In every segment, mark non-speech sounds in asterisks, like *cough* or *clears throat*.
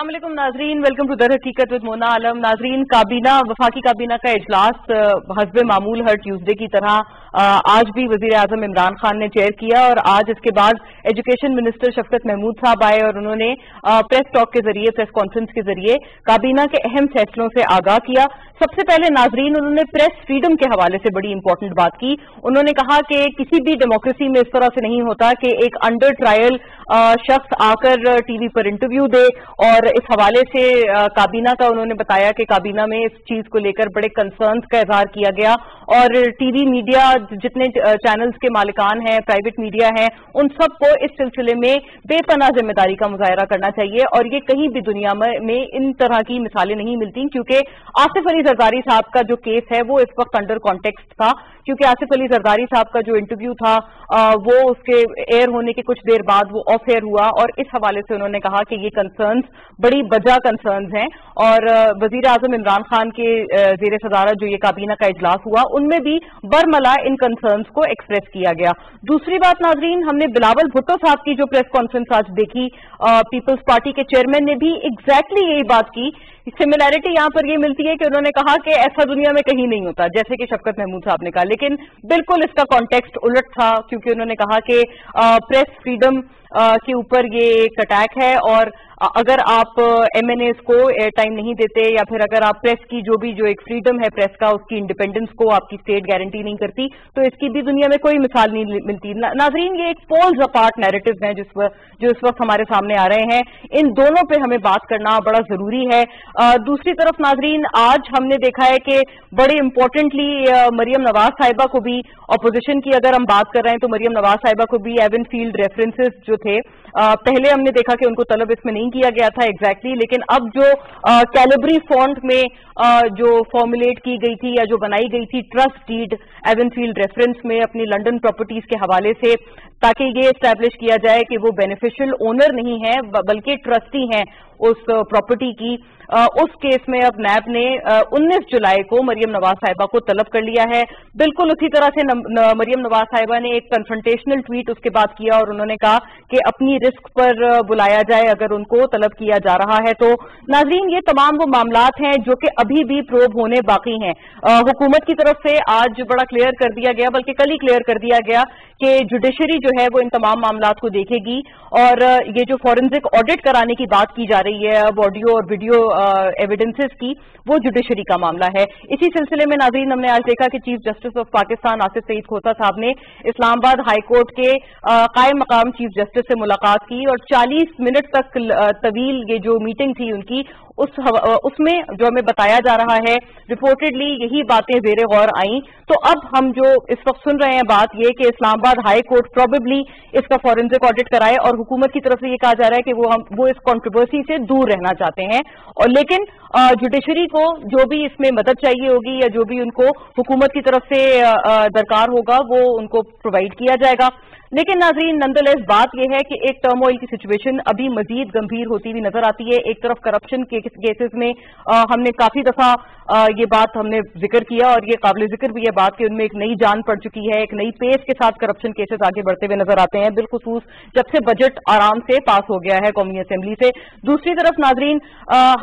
السلام علیکم ناظرین ویلکم ٹو در حقیقت ود مونا عالم ناظرین، کابینہ، وفاقی کابینہ کا اجلاس حزب معمول ہر ٹیوزڈے کی طرح آج بھی وزیر اعظم عمران خان نے چیئر کیا اور آج اس کے بعد ایجوکیشن منسٹر شفقت محمود صاحب آئے اور انہوں نے پریس ٹاک کے ذریعے پریس کانفرنس کے ذریعے کابینہ کے اہم فیصلوں سے آگاہ کیا۔ سب سے پہلے ناظرین، انہوں نے پریس فریڈم کے حوالے سے بڑی امپورٹنٹ بات کی۔ انہوں نے کہا کہ کسی بھی ڈیموکریسی میں اس طرح سے نہیں ہوتا کہ ایک انڈر ٹرائل شخص آ کر ٹی وی پر انٹرویو دے اور اس حوالے سے کابینہ کا انہوں نے بتایا کہ کابینہ میں اس چیز کو لے کر بڑے کنسرنز کا اظہار کیا گیا اور ٹی وی میڈیا جتنے چینلز کے مالکان ہیں پرائیویٹ میڈیا ہیں، ان سب کو اس سلسلے میں بے پناہ ذمہ داری کا مظاہرہ کرنا چاہیے اور یہ کہیں بھی دنیا میں ان طرح کی مثالیں نہیں ملتی کیونکہ آصف علی زرداری صاحب کا جو کیس ہے وہ اس وقت انڈر کانٹیکسٹ تھا کیونکہ آصف علی زرداری صاحب کا جو انٹرویو تھا وہ اس کے ایئر ہونے کے کچھ دیر بعد وہ فیئر ہوا اور اس حوالے سے انہوں نے کہا کہ یہ کنسرنز بڑی بجا کنسرنز ہیں اور وزیر اعظم عمران خان کے زیر صدارت جو یہ کابینہ کا اجلاس ہوا ان میں بھی برملا ان کنسرنز کو ایکسپریس کیا گیا دوسری بات ناظرین ہم نے بلاول بھٹو صاحب کی جو پریس کانفرنس آج دیکھی پیپلز پارٹی کے چیئرمین نے بھی ایگزیکٹلی یہی بات کی سملیرٹی یہاں پر یہ ملتی ہے کہ انہوں نے کہا کہ ایسا دنیا میں کہیں نہیں ہوتا، جیسے کہ شفقت محمود صاحب نے کہا۔ لیکن بالکل اس کا کانٹیکسٹ الٹ تھا، کیونکہ انہوں نے کہا کہ پریس فریڈم کے اوپر یہ ایک اٹیک ہے اور اگر آپ ایم این ایز کو ٹائم نہیں دیتے یا پھر اگر آپ پریس کی جو بھی جو ایک فریڈم ہے پریس کا، اس کی انڈیپینڈنس کو آپ کی اسٹیٹ گارنٹی نہیں کرتی، تو اس کی بھی دنیا میں کوئی مثال نہیں ملتی۔ ناظرین، یہ ایک پولز اپارٹ نیریٹو ہیں جس جو اس وقت ہمارے سامنے آ رہے ہیں۔ ان دونوں پہ ہمیں بات کرنا بڑا ضروری ہے۔ دوسری طرف ناظرین، آج ہم نے دیکھا ہے کہ بڑے امپورٹنٹلی مریم نواز صاحبہ کو بھی اپوزیشن کی اگر ہم بات کر رہے ہیں تو مریم نواز صاحبہ کو بھی ایون فیلڈ ریفرنسز جو تھے پہلے ہم نے دیکھا کہ ان کو طلب اس میں نہیں کیا گیا تھا ایگزیکٹلی لیکن اب جو کیلیبری فونٹ میں جو فارمولیٹ کی گئی تھی یا جو بنائی گئی تھی trust deed Avenfield reference میں اپنی لنڈن پراپرٹیز کے حوالے سے، تاکہ یہ اسٹیبلش کیا جائے کہ وہ بینیفیشل اونر نہیں ہے بلکہ ٹرسٹی ہیں۔ اس پراپرٹی کی. اس کیس میں اب نیب نے انیس جولائی کو مریم نواز صاحبہ کو طلب کر لیا ہے. بالکل اسی طرح سے مریم نواز صاحبہ نے ایک کنفرنٹیشنل ٹویٹ اس کے بعد کیا اور انہوں نے کہا کہ اپنی رسک پر بلایا جائے اگر ان کو طلب کیا جا رہا ہے تو. ناظرین، یہ تمام وہ معاملات ہیں جو کہ ابھی بھی پروب ہونے باقی ہیں. حکومت کی طرف سے آج بڑا کلیئر کر دیا گیا، بلکہ کل ہی کلیئر کر دیا گیا کہ جوڈیشری جو ہے وہ ان تمام معاملات کو دیکھے گی اور یہ جو فورنزک آڈٹ کرانے کی بات کی جا رہی ہے، اب آڈیو اور ویڈیو ایویڈنسز کی وہ جوڈیشری کا معاملہ ہے۔ اسی سلسلے میں ناظرین، ہم نے آج دیکھا کہ chief justice of Pakistan Asif Saeed Khosa صاحب نے اسلام آباد ہائی کورٹ کے قائم مقام چیف جسٹس سے ملاقات کی اور چالیس منٹ تک طویل یہ جو میٹنگ تھی ان کی اس میں جو ہمیں بتایا جا رہا ہے رپورٹڈلی یہی باتیں زیر غور آئیں۔ تو اب ہم جو اس وقت سن رہے ہیں بات یہ کہ اسلام آباد ہائی کورٹ پروبیبلی اس کا فورنزک آڈٹ کرائے اور حکومت کی طرف سے یہ کہا جا رہا ہے کہ وہ وہ اس کانٹروورسی سے دور رہنا چاہتے ہیں۔ اور لیکن جوڈیشری کو جو بھی اس میں مدد چاہیے ہوگی یا جو بھی ان کو حکومت کی طرف سے درکار ہوگا، وہ ان کو پرووائڈ کیا جائے گا۔ لیکن ناظرین نندلیس بات یہ ہے کہ ایک ٹرم آئل کی سچویشن ابھی مزید گمبھیر ہوتی ہوئی نظر آتی ہے۔ ایک طرف کرپشن کے کیسز میں ہم نے کافی دفعہ یہ بات ہم نے ذکر کیا اور یہ قابل ذکر بھی یہ بات کہ ان میں ایک نئی جان پڑ چکی ہے، ایک نئی پیس کے ساتھ کرپشن کیسز آگے بڑھتے ہوئے نظر آتے ہیں۔ بالخصوص جب سے بجٹ آرام سے پاس ہو گیا ہے قومی اسمبلی سے۔ دوسری طرف ناظرین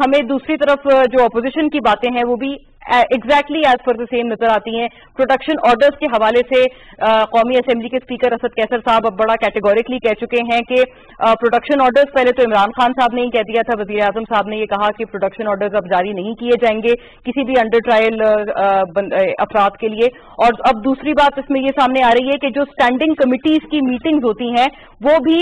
ہمیں دوسری طرف جو اپوزیشن کی باتیں ہیں، وہ بھی exactly as per the same نظر آتی ہیں. پروٹیکشن آرڈرز کے حوالے سے uh, قومی اسمبلی کے اسپیکر اسد کیسر صاحب اب بڑا کیٹیگوریکلی کہہ چکے ہیں کہ uh, پروٹیکشن آرڈرز پہلے تو عمران خان صاحب نے ہی کہہ دیا تھا، وزیر اعظم صاحب نے یہ کہا کہ پروٹیکشن آرڈرز اب جاری نہیں کیے جائیں گے کسی بھی انڈر uh, ٹرائل افراد کے لیے. اور اب دوسری بات اس میں یہ سامنے آ رہی ہے کہ جو اسٹینڈنگ کمیٹیز کی میٹنگز ہوتی ہیں، وہ بھی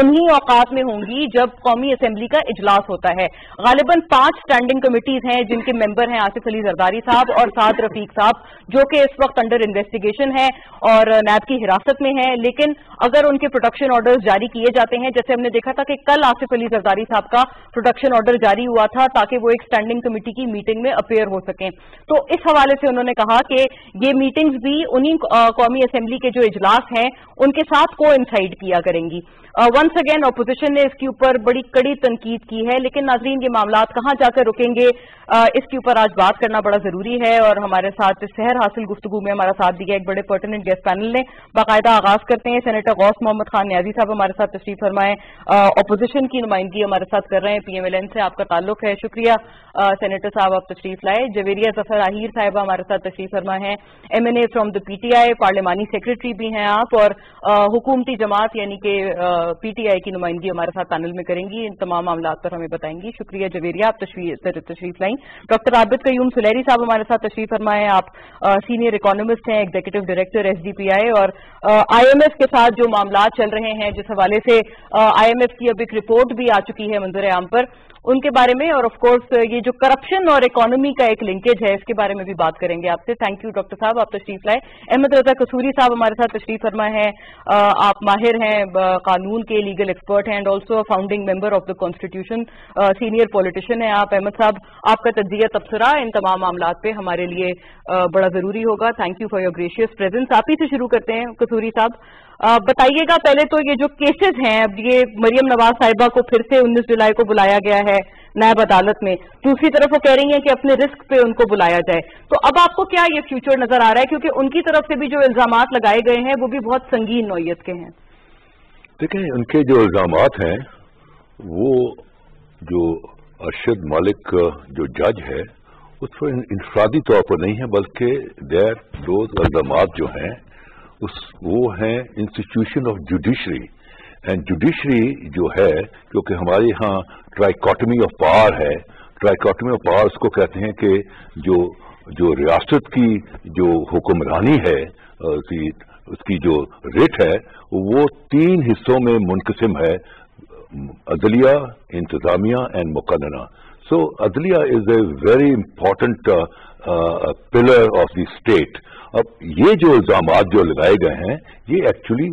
انہی اوقات میں ہوں گی جب قومی اسمبلی کا اجلاس ہوتا ہے. غالباً پانچ اسٹینڈنگ کمیٹیز ہیں جن کے ممبر ہیں آصف علی زردار صاحب اور سعد رفیق صاحب، جو کہ اس وقت انڈر انویسٹیگیشن ہے اور نیب کی حراست میں ہیں۔ لیکن اگر ان کے پروڈکشن آرڈرز جاری کیے جاتے ہیں، جیسے ہم نے دیکھا تھا کہ کل آصف علی زرداری صاحب کا پروڈکشن آرڈر جاری ہوا تھا تاکہ وہ ایک اسٹینڈنگ کمیٹی کی میٹنگ میں اپیئر ہو سکیں۔ تو اس حوالے سے انہوں نے کہا کہ یہ میٹنگز بھی انہی قومی اسمبلی کے جو اجلاس ہیں، ان کے ساتھ کو انسائڈ کیا کریں گی۔ ونس اگین اپوزیشن نے اس کے اوپر بڑی کڑی تنقید کی ہے، لیکن ناظرین یہ معاملات کہاں جا کر رکیں گے اس کے اوپر آج بات کرنا بڑا بڑا ضروری ہے اور ہمارے ساتھ شہر حاصل گفتگو میں ہمارا ساتھ دیا ایک بڑے پرٹنٹ گیسٹ پینل نے باقاعدہ آغاز کرتے ہیں۔ سینیٹر غوث محمد خان نیازی صاحب ہمارے ساتھ تشریف فرمائے۔ اپوزیشن کی نمائندگی ہمارے ساتھ کر رہے ہیں۔ پی ایم ایل این سے آپ کا تعلق ہے۔ شکریہ۔ سینیٹر صاحب، آپ تشریف لائے۔ جویریہ ظفر آہیر صاحبہ ہمارے ساتھ تشریف فرما ہے M N A from the P T I پارلیمانی سیکرٹری بھی ہیں آپ اور حکومتی جماعت یعنی کہ پی ٹی آئی کی نمائندگی ہمارے ساتھ پینل میں کریں گی۔ ان تمام معاملات پر ہمیں بتائیں گی۔ شکریہ جویریہ آپ تشریف لائیں۔ ڈاکٹر عابد قیوم سلیری صاحب ہمارے ساتھ تشریف فرمائے آپ سینئر اکانومسٹ ہیں executive director S D P I اور آئی ایم ایف کے ساتھ جو معاملات چل رہے ہیں، جس حوالے سے آئی ایم ایف کی اب ایک رپورٹ بھی آ چکی ہے منظر عام پر، ان کے بارے میں اور آف کورس یہ جو کرپشن اور اکانومی کا ایک لنکیج ہے، اس کے بارے میں بھی بات کریں گے آپ سے۔ تھینک یو ڈاکٹر صاحب، آپ تشریف لائے۔ احمد رضا کسوری صاحب ہمارے ساتھ تشریف فرما ہے آپ ماہر ہیں قانون کے لیگل ایکسپرٹ ہیں and also founding member of the constitution senior politician ہیں آپ۔ احمد صاحب، آپ کا تجزیہ تبصرہ ان تمام معاملات پہ ہمارے لیے بڑا ضروری ہوگا۔ Thank you for your gracious presence آپ ہی سے شروع کرتے ہیں، کسوری صاحب۔ بتائیے گا پہلے تو یہ جو کیسز ہیں، اب یہ مریم نواز صاحبہ کو پھر سے انیس جولائی کو بلایا گیا ہے نیب عدالت میں۔ دوسری طرف وہ کہہ رہی ہیں کہ اپنے رسک پہ ان کو بلایا جائے۔ تو اب آپ کو کیا یہ فیوچر نظر آ رہا ہے؟ کیونکہ ان کی طرف سے بھی جو الزامات لگائے گئے ہیں، وہ بھی بہت سنگین نوعیت کے ہیں۔ دیکھیں، ان کے جو الزامات ہیں، وہ جو ارشد مالک، جو جج ہے اس پر انفرادی طور پر نہیں ہے، بلکہ دیر دوز الزامات جو ہیں، اس وہ ہیں institution of judiciary and judiciary جو ہے، کیونکہ ہمارے یہاں ٹرائیکاٹمی آف پاور ہے ٹرائیکاٹمی آف پاور اس کو کہتے ہیں کہ جو جو ریاست کی جو حکمرانی ہے اس کی جو ریٹ ہے، وہ تین حصوں میں منقسم ہے عدلیہ، انتظامیہ اینڈ مقدنہ. سو عدلیہ is a very important pillar of the state اب یہ جو الزامات جو لگائے گئے ہیں یہ ایکچولی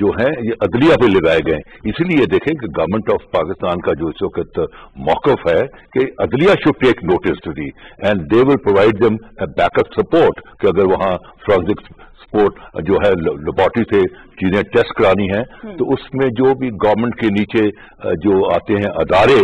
جو ہیں یہ عدلیہ پہ لگائے گئے ہیں اسی لیے دیکھیں کہ گورنمنٹ آف پاکستان کا جو اس وقت موقف ہے کہ عدلیہ should take notice to the and they will provide them back up support کہ اگر وہاں فرانزک سپورٹ جو ہے لیبورٹری سے چیزیں ٹیسٹ کرانی ہیں تو اس میں جو بھی گورنمنٹ کے نیچے جو آتے ہیں ادارے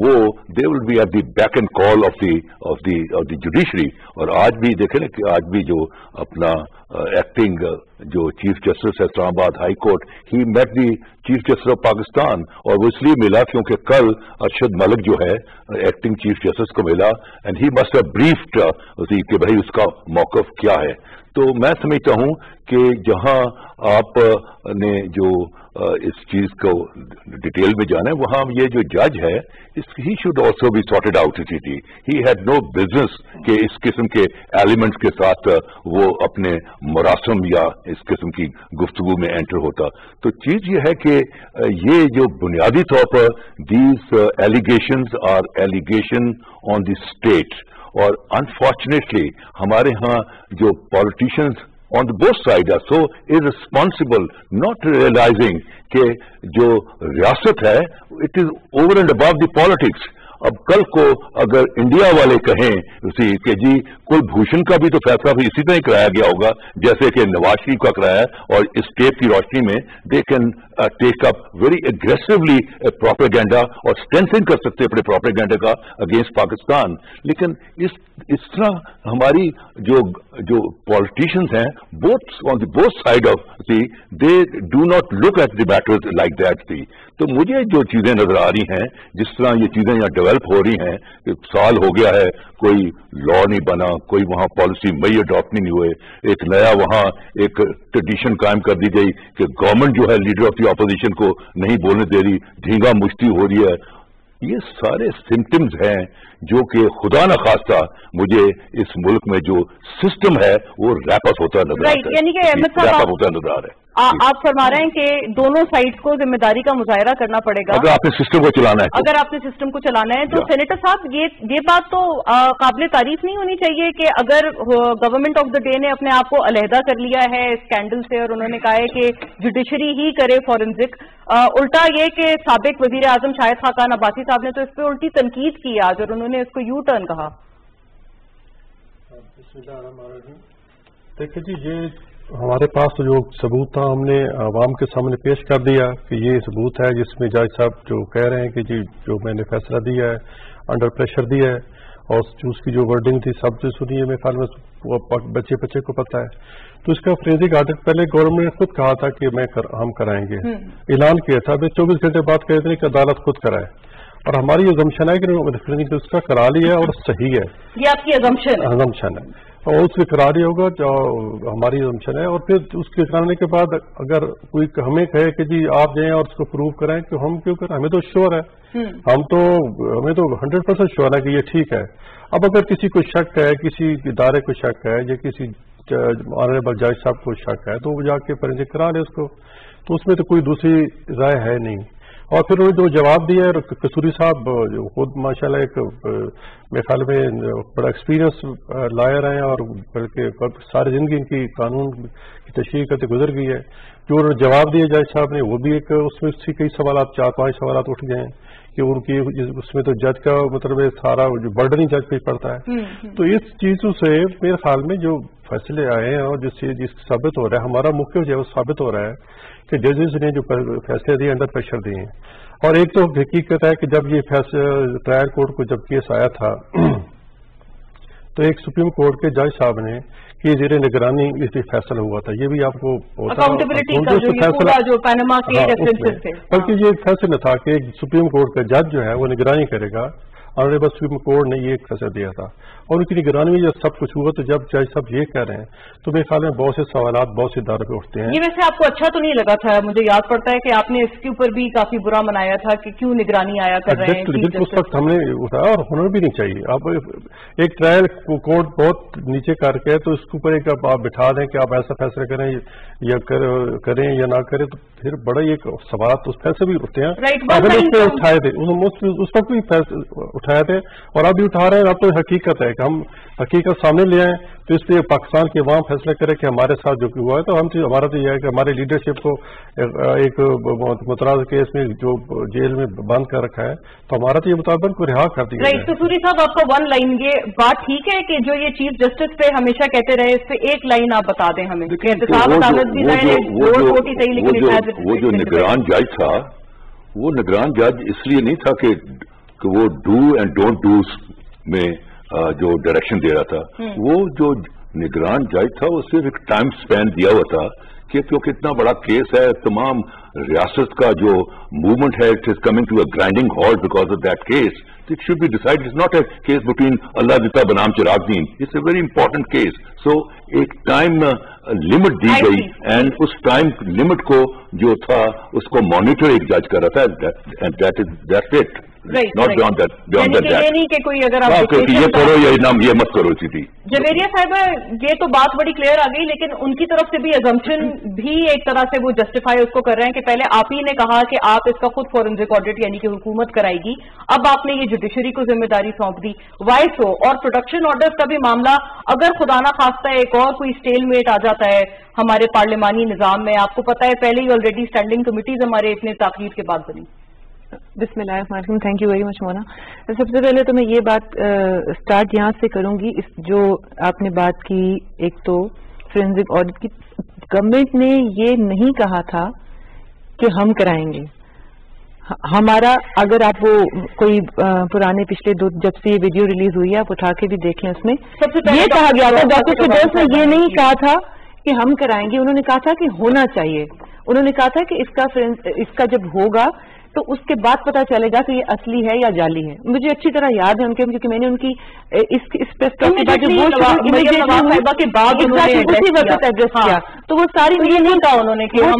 وہ they will be at the back and call of the of the of the judiciary اور آج بھی دیکھیں نا کہ آج بھی جو اپنا ایکٹنگ جو چیف جسٹس ہے Islamabad high court he met the chief justice of Pakistan اور وہ اس لیے ملا کیونکہ کل ارشد ملک جو ہے ایکٹنگ چیف جسٹس کو ملا۔ And he must have briefed کہ بھائی اس کا موقف کیا ہے۔ تو میں سمجھتا ہوں کہ جہاں آپ نے جو اس چیز کو ڈیٹیل میں جانا ہے، وہاں یہ جو جج ہے he should also be sorted out تھی ہی ہیڈ نو بزنس کہ اس قسم کے ایلیمنٹس کے ساتھ وہ اپنے مراسم یا اس قسم کی گفتگو میں انٹر ہوتا۔ تو چیز یہ ہے کہ یہ جو بنیادی طور پر these allegations are allegation on the state اور انفارچونیٹلی ہمارے ہاں جو politicians on the both side are so is responsible not realising کہ جو ریاست ہے it is over and above the politics اب کل کو اگر انڈیا والے کہیں اسی کہ جی کل بھوشن کا بھی تو فیصلہ بھی اسی طرح کرایا گیا ہوگا، جیسے کہ نواز شریف کا کرایا اور اس ٹیپ کی روشنی میں they can take up very aggressively propaganda اور اسٹینسنگ کر سکتے اپنے پروپیگینڈا کا اگینسٹ پاکستان۔ لیکن اس اس طرح ہماری جو جو پالیٹیشینس ہیں both on the both side of see they do not look at the matter like that see تو مجھے جو چیزیں نظر آ رہی ہیں، جس طرح یہ چیزیں یہاں ڈیولپ ہو رہی ہیں، کہ سال ہو گیا ہے، کوئی لا نہیں بنا، کوئی وہاں پالیسی مئی اڈاپٹ نہیں ہوئے، ایک نیا وہاں ایک ٹریڈیشن قائم کر دی گئی کہ گورنمنٹ جو ہے لیڈر آف دی اپوزیشن کو نہیں بولنے دے رہی ڈھینگا مشتی ہو رہی ہے۔ یہ سارے سمٹمز ہیں جو کہ خدا نخواستہ مجھے اس ملک میں جو سسٹم ہے وہ ریپ اپ ہوتا نظر یعنی ہوتا نظر آ رہا ہے۔ آپ فرما رہے ہیں کہ دونوں سائڈ کو ذمہ داری کا مظاہرہ کرنا پڑے گا۔ اگر آپ نے سسٹم کو چلانا ہے اگر آپ نے سسٹم کو چلانا ہے تو سینیٹر صاحب یہ بات تو قابل تعریف نہیں ہونی چاہیے کہ اگر گورنمنٹ آف دا ڈے نے اپنے آپ کو علیحدہ کر لیا ہے اسکینڈل سے اور انہوں نے کہا ہے کہ جوڈیشری ہی کرے فورینزک الٹا یہ کہ سابق وزیر اعظم شاہد خاقان عباسی صاحب نے تو اس پہ الٹی تنقید کی آج اور انہوں نے اس کو یو ٹرن کہا دیکھیں جی یہ ہمارے پاس تو جو ثبوت تھا ہم نے عوام کے سامنے پیش کر دیا کہ یہ ثبوت ہے جس میں جج صاحب جو کہہ رہے ہیں کہ جی جو میں نے فیصلہ دیا ہے انڈر پریشر دیا ہے۔ اور اس کی جو ورڈنگ تھی سب سے سنی ہے میرے خیال میں بچے بچے کو پتا ہے۔ تو اس کا فریزک آڈٹ پہلے گورنمنٹ نے خود کہا تھا کہ میں ہم کرائیں گے۔ اعلان کیا تھا چوبیس گھنٹے بعد کہتے تھے کہ عدالت خود کرائے۔ اور ہماری ازمشن ہے کہ فریزنگ اس کا کرا لیا ہے اور صحیح ہے۔ یہ آپ کی ازمشن ازمشن ہے۔ اور اس کے قرار ہی ہوگا جو ہماری ازمشن ہے۔ اور پھر اس کے کرانے کے بعد اگر کوئی ہمیں کہے کہ جی آپ جائیں اور اس کو پروو کریں کہ ہم کیوں کریں ہمیں تو شور ہے۔ ہم۔ تو ہمیں تو ہنڈریڈ پرسینٹ شور ہے کہ یہ ٹھیک ہے۔ اب اگر کسی کو شک ہے کسی ادارے کو شک ہے یا کسی آنریبل جج صاحب کو شک ہے تو وہ جا کے فرنجک کرا لے اس کو۔ تو اس میں تو کوئی دوسری رائے ہے نہیں۔ اور پھر انہوں نے جو جواب دیا ہے کسوری صاحب جو خود ماشاء اللہ ایک میرے خیال میں بڑا ایکسپیرینس لائر ہیں اور بلکہ ساری زندگی ان کی قانون کی تشریح کرتے گزر گئی ہے۔ جو جواب دیا جج صاحب نے وہ بھی ایک اس میں کئی سوالات چار پانچ سوالات اٹھ گئے ہیں کہ ان کی اس میں تو جج کا مطلب سارا جو برڈن ہی جج پہ پڑتا ہے۔ تو اس چیزوں سے میرے خیال میں جو فیصلے آئے ہیں اور جس سے جس ثابت ہو رہا ہے ہمارا مکھ جو ہے وہ ثابت ہو رہا ہے کہ ججز نے جو فیصلے دیے انڈر پریشر دیے۔ اور ایک تو حقیقت ہے کہ جب یہ فیصلہ ٹرائل کورٹ کو جب کیس آیا تھا *clears throat* تو ایک سپریم کورٹ کے جج صاحب نے کہ زیر نگرانی اس لیے فیصلہ ہوا تھا۔ یہ بھی آپ کو بلکہ یہ فیصلہ تھا کہ سپریم کورٹ کا جج جو ہے وہ نگرانی کرے گا۔ آنریبل سپریم کورٹ نے یہ فیصلہ دیا تھا۔ اور ان کی نگرانی میں جب سب کچھ ہوا تو جب جج صاحب یہ کہہ رہے ہیں تو میرے خیال میں بہت سے سوالات بہت سے اداروں پہ اٹھتے ہیں۔ یہ ویسے آپ کو اچھا تو نہیں لگا تھا؟ مجھے یاد پڑتا ہے کہ آپ نے اس کے اوپر بھی کافی برا منایا تھا کہ کیوں نگرانی آیا کر رہے ہیں اس وقت ہم نے اٹھایا اور ہونا بھی نہیں چاہیے۔ آپ ایک ٹرائل کورٹ بہت نیچے کر کے تو اس کے اوپر ایک آپ بٹھا دیں کہ آپ ایسا فیصلہ کریں یا کریں یا نہ کریں تو پھر بڑا ایک سوالات اس فیصلے بھی اٹھتے ہیں۔ اٹھائے تھے اس وقت بھی اٹھائے تھے۔ اور اب بھی اٹھا رہے ہیں اب تو حقیقت ہے کہ ہم حقیقت سامنے لے آئیں تو اس لیے پاکستان کے عوام فیصلہ کرے کہ ہمارے ساتھ جو ہوا ہے۔ تو ہم ہمارا تو یہ ہے کہ ہماری لیڈرشپ کو ایک متراز کیس میں جو جیل میں بند کر رکھا ہے تو ہمارا تو یہ مطابق کو رہا کر دیا تو سوری صاحب آپ کا ون لائن یہ بات ٹھیک ہے کہ جو یہ چیف جسٹس پہ ہمیشہ کہتے رہے اس پہ ایک لائن آپ بتا دیں ہمیں۔ وہ جو نگران جج تھا وہ نگران جج اس لیے نہیں تھا کہ وہ ڈو اینڈ ڈونٹ ڈو میں جو ڈائریکشن دے رہا تھا وہ جو نگران جج تھا وہ صرف ایک ٹائم سپین دیا ہوا تھا کہ کیونکہ اتنا بڑا کیس ہے تمام ریاست کا جو موومنٹ ہے it is coming to a grinding halt because of that case it should be decide it's not a case between Allah Ditta بنام Chiragh Din it's a very important case so ایک time limit دی گئی and us time limit کو جو تھا اس کو monitor ایک جج کر رہا تھا. That is that it not یہ کرو یا یہ مت کرو تھی جویریا صاحبہ یہ تو بات بڑی کلیئر آ گئی لیکن ان کی طرف سے بھی ایزمپشن بھی ایک طرح سے وہ جسٹیفائی اس کو کر رہے ہیں کہ پہلے آپ ہی نے کہا کہ آپ اس کا خود فورنزک آڈٹ یعنی کہ حکومت کرائے گی اب آپ نے یہ جوڈیشری کو ذمہ داری سونپ دی وائس ہو اور پروڈکشن آرڈر کا بھی معاملہ اگر خدا نہ خواستہ ایک اور کوئی اسٹیل میٹ آ جاتا ہے ہمارے پارلیمانی نظام میں آپ کو پتا ہے پہلے ہی آلریڈی اسٹینڈنگ کمیٹیز ہمارے اتنے تاخیر کے بعد بنی بسم اللہ الرحمن الرحیم. Thank you very much Mona سب سے پہلے تو میں یہ بات اسٹارٹ یہاں سے کروں گی. اس جو آپ نے بات کی ایک تو فورینزک آڈٹ کی گورنمنٹ نے یہ نہیں کہا تھا کہ ہم کرائیں گے. ہمارا اگر آپ وہ کوئی پرانے پچھلے دو جب سے یہ ویڈیو ریلیز ہوئی ہے آپ اٹھا کے بھی دیکھ لیں اس میں. یہ کہا گیا تھا ڈاکٹر فردوس نے یہ نہیں کہا تھا کہ ہم کرائیں گے. انہوں نے کہا تھا کہ ہونا چاہیے. انہوں نے کہا تھا کہ اس کا اس کا جب ہوگا تو اس کے بعد پتا چلے گا کہ یہ اصلی ہے یا جالی ہے۔ مجھے اچھی طرح یاد ہے ان کے کیونکہ میں نے ان کی ایڈریس کیا۔ تو وہ ساری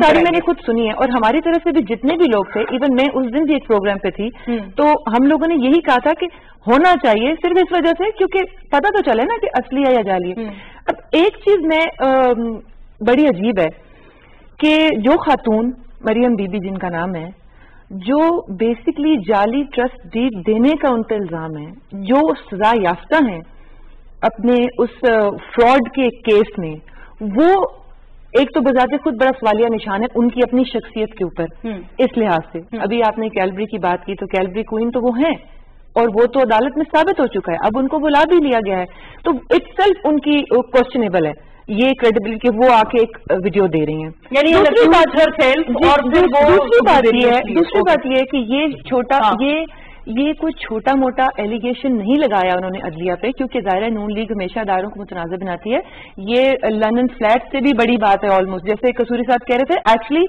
ساری میں نے خود سنی ہے۔ اور ہماری طرف سے بھی جتنے بھی لوگ تھے ایون میں اس دن بھی ایک پروگرام پہ تھی۔ تو ہم لوگوں نے یہی کہا تھا کہ ہونا چاہیے صرف اس وجہ سے کیونکہ پتا تو چلے نا کہ اصلی ہے یا جالی ہے۔ اب ایک چیز میں بڑی عجیب ہے کہ جو خاتون مریم بی بی جن کا نام ہے جو بیسکلی جعلی ٹرسٹ ڈیڈ دینے کا ان کا الزام ہے جو سزا یافتہ ہیں اپنے اس فراڈ کے کیس میں وہ ایک تو بذات خود بڑا سوالیہ نشان ہے ان کی اپنی شخصیت کے اوپر اس لحاظ سے۔ ابھی آپ نے کیلبری کی بات کی تو کیلبری کوئن تو وہ ہیں اور وہ تو عدالت میں ثابت ہو چکا ہے۔ اب ان کو بلا بھی لیا گیا ہے۔ تو اٹ سیلف ان کی کوشچنیبل ہے۔ یہ کریڈیبلٹی وہ آ کے ایک ویڈیو دے رہی ہیں۔ یعنی دوسری بات اور دوسری بات یہ ہے دوسری بات یہ ہے کہ یہ چھوٹا ہاں۔ یہ یہ کوئی چھوٹا موٹا ایلیگیشن نہیں لگایا انہوں نے عدلیہ پہ کیونکہ ظاہر نون لیگ ہمیشہ اداروں کو متنازع بناتی ہے۔ یہ لندن فلیٹ سے بھی بڑی بات ہے آلموسٹ جیسے کسوری صاحب کہہ رہے تھے ایکچولی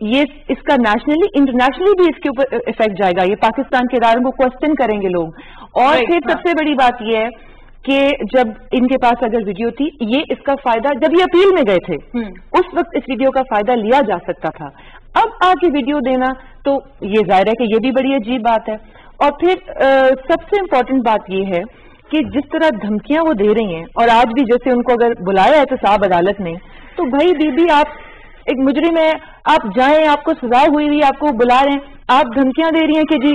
یہ اس کا نیشنلی انٹرنیشنلی بھی اس کے اوپر افیکٹ جائے گا۔ یہ پاکستان کے اداروں کو کوشچن کریں گے لوگ۔ اور پھر سب سے بڑی بات یہ ہے کہ جب ان کے پاس اگر ویڈیو تھی یہ اس کا فائدہ جب یہ اپیل میں گئے تھے اس وقت اس ویڈیو کا فائدہ لیا جا سکتا تھا۔ اب آ کے ویڈیو دینا تو یہ ظاہر ہے کہ یہ بھی بڑی عجیب بات ہے۔ اور پھر سب سے امپورٹنٹ بات یہ ہے کہ جس طرح دھمکیاں وہ دے رہی ہیں اور آج بھی جیسے ان کو اگر بلایا ہے تو صاحب عدالت نے تو بھائی بی بی آپ ایک مجرم ہے آپ جائیں آپ کو سزا ہوئی ہوئی آپ کو بلا رہے ہیں آپ دھمکیاں دے رہی ہیں کہ جی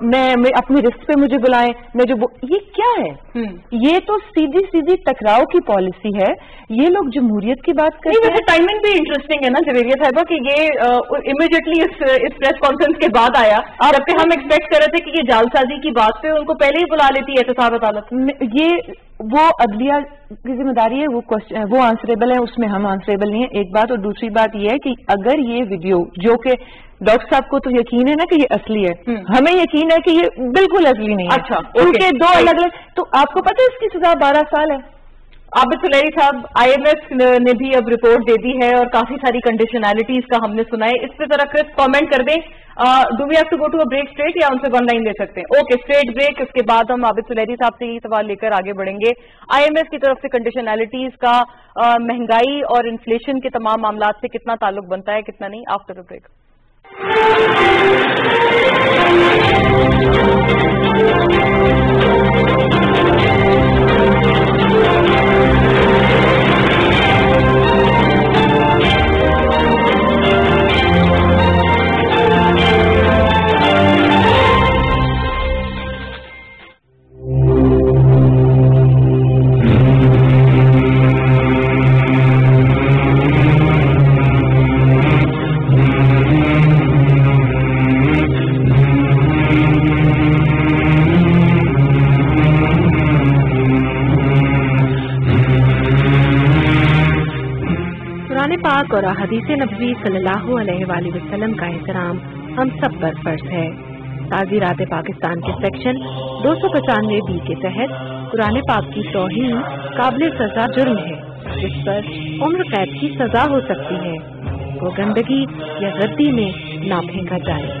میں اپنی رسک پہ مجھے بلائیں میں جو یہ کیا ہے؟ یہ تو سیدھی سیدھی ٹکراؤ کی پالیسی ہے۔ یہ لوگ جمہوریت کی بات کرتے ہیں۔ ٹائمنگ بھی انٹرسٹنگ ہے نا جویریت صاحبہ کہ یہ امیڈیٹلی اس پریس کانفرنس کے بعد آیا۔ اور اب ہم ایکسپیکٹ کر رہے تھے کہ یہ جال سازی کی بات پہ ان کو پہلے ہی بلا لیتی ہے احتساب عدالت۔ یہ وہ عدلیہ کی ذمہ داری ہے وہ وہ آنسریبل ہے اس میں ہم آنسریبل نہیں ہیں۔ ایک بات اور دوسری بات یہ ہے کہ اگر یہ ویڈیو جو کہ ڈاکٹر صاحب کو تو یقین ہے نا کہ یہ اصلی ہے۔ ہمیں یقین ہے کہ یہ بالکل اصلی نہیں ہے۔ اچھا کیونکہ دو الگ الگ تو آپ کو پتہ ہے اس کی سزا بارہ سال ہے۔ عابد سلیری صاحب آئی ایم ایس نے بھی اب رپورٹ دے دی ہے اور کافی ساری کنڈیشنالٹیز کا ہم نے سنا ہے۔ اس پہ ذرا کرس کامنٹ کر دیں۔ Do we have to go to break straight یا ان سے ون لائن دے سکتے ہیں؟ اوکے اسٹریٹ بریک اس کے بعد ہم عابد سلیری صاحب سے یہ سوال لے کر آگے بڑھیں گے۔ آئی ایم ایس کی طرف سے کنڈیشنالٹیز کا مہنگائی اور انفلیشن کے تمام معاملات سے کتنا تعلق بنتا ہے، کتنا نہیں؟ آفٹر بریک نبوی صلی اللہ علیہ وآلہ وسلم کا احترام ہم سب پر فرض ہے۔ تعزیرات پاکستان کے سیکشن دو سو پچانوے بی کے تحت قرآن پاک کی توہین قابل سزا جرم ہے، جس پر عمر قید کی سزا ہو سکتی ہے۔ وہ گندگی یا غدی میں نہ پھینکا جائے۔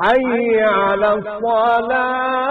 حي على الصلاة.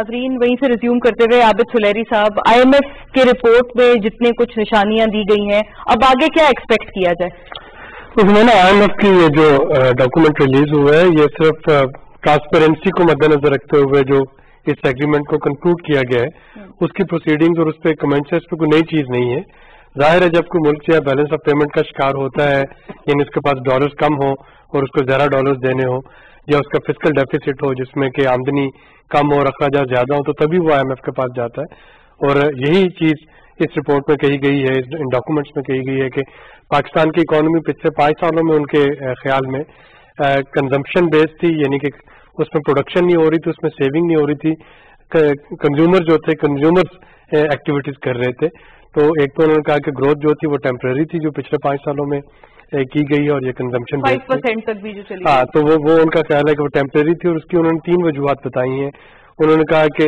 ناظرین وہیں سے ریزیوم کرتے ہوئے Abid Suleri sahab I M F کی رپورٹ میں جتنے کچھ نشانیاں دی گئی ہیں اب آگے کیا ایکسپیکٹ کیا جائے؟ اس میں نا آئی ایم ایف کی یہ جو ڈاکومنٹ ریلیز ہوا ہے یہ صرف ٹرانسپیرنسی کو مد نظر رکھتے ہوئے جو اس ایگریمنٹ کو کنکلوڈ کیا گیا ہے اس کی پروسیڈنگز اور اس پہ کمنٹس پہ کوئی نئی چیز نہیں ہے۔ ظاہر ہے جب کوئی ملک سے بیلنس آف پیمنٹ کا شکار ہوتا ہے یعنی اس کے پاس ڈالرز کم ہوں اور اس کو زیادہ ڈالرز دینے ہوں یا اس کا فسکل ڈیفیسٹ ہو جس میں کہ آمدنی کم ہو اور اخراجات زیادہ ہو تو تبھی وہ آئی ایم ایف کے پاس جاتا ہے۔ اور یہی چیز اس رپورٹ میں کہی گئی ہے ان ڈاکومنٹس میں کہی گئی ہے کہ پاکستان کی اکانومی پچھلے پانچ سالوں میں ان کے خیال میں کنزمپشن بیس تھی یعنی کہ اس میں پروڈکشن نہیں ہو رہی تھی، اس میں سیونگ نہیں ہو رہی تھی۔ کنزیومر جو تھے کنزیومر ایکٹیویٹیز کر رہے تھے۔ تو ایک تو انہوں نے کہا کہ گروتھ جو تھی وہ ٹیمپرری تھی، جو پچھلے پانچ سالوں میں Eh, کی گئی ہے اور یہ کنزمپشن تک بھی جو ہاں تو وہ ان کا خیال ہے کہ وہ ٹیمپریری تھی اور اس کی انہوں نے تین وجوہات بتائی ہیں۔ انہوں نے کہا کہ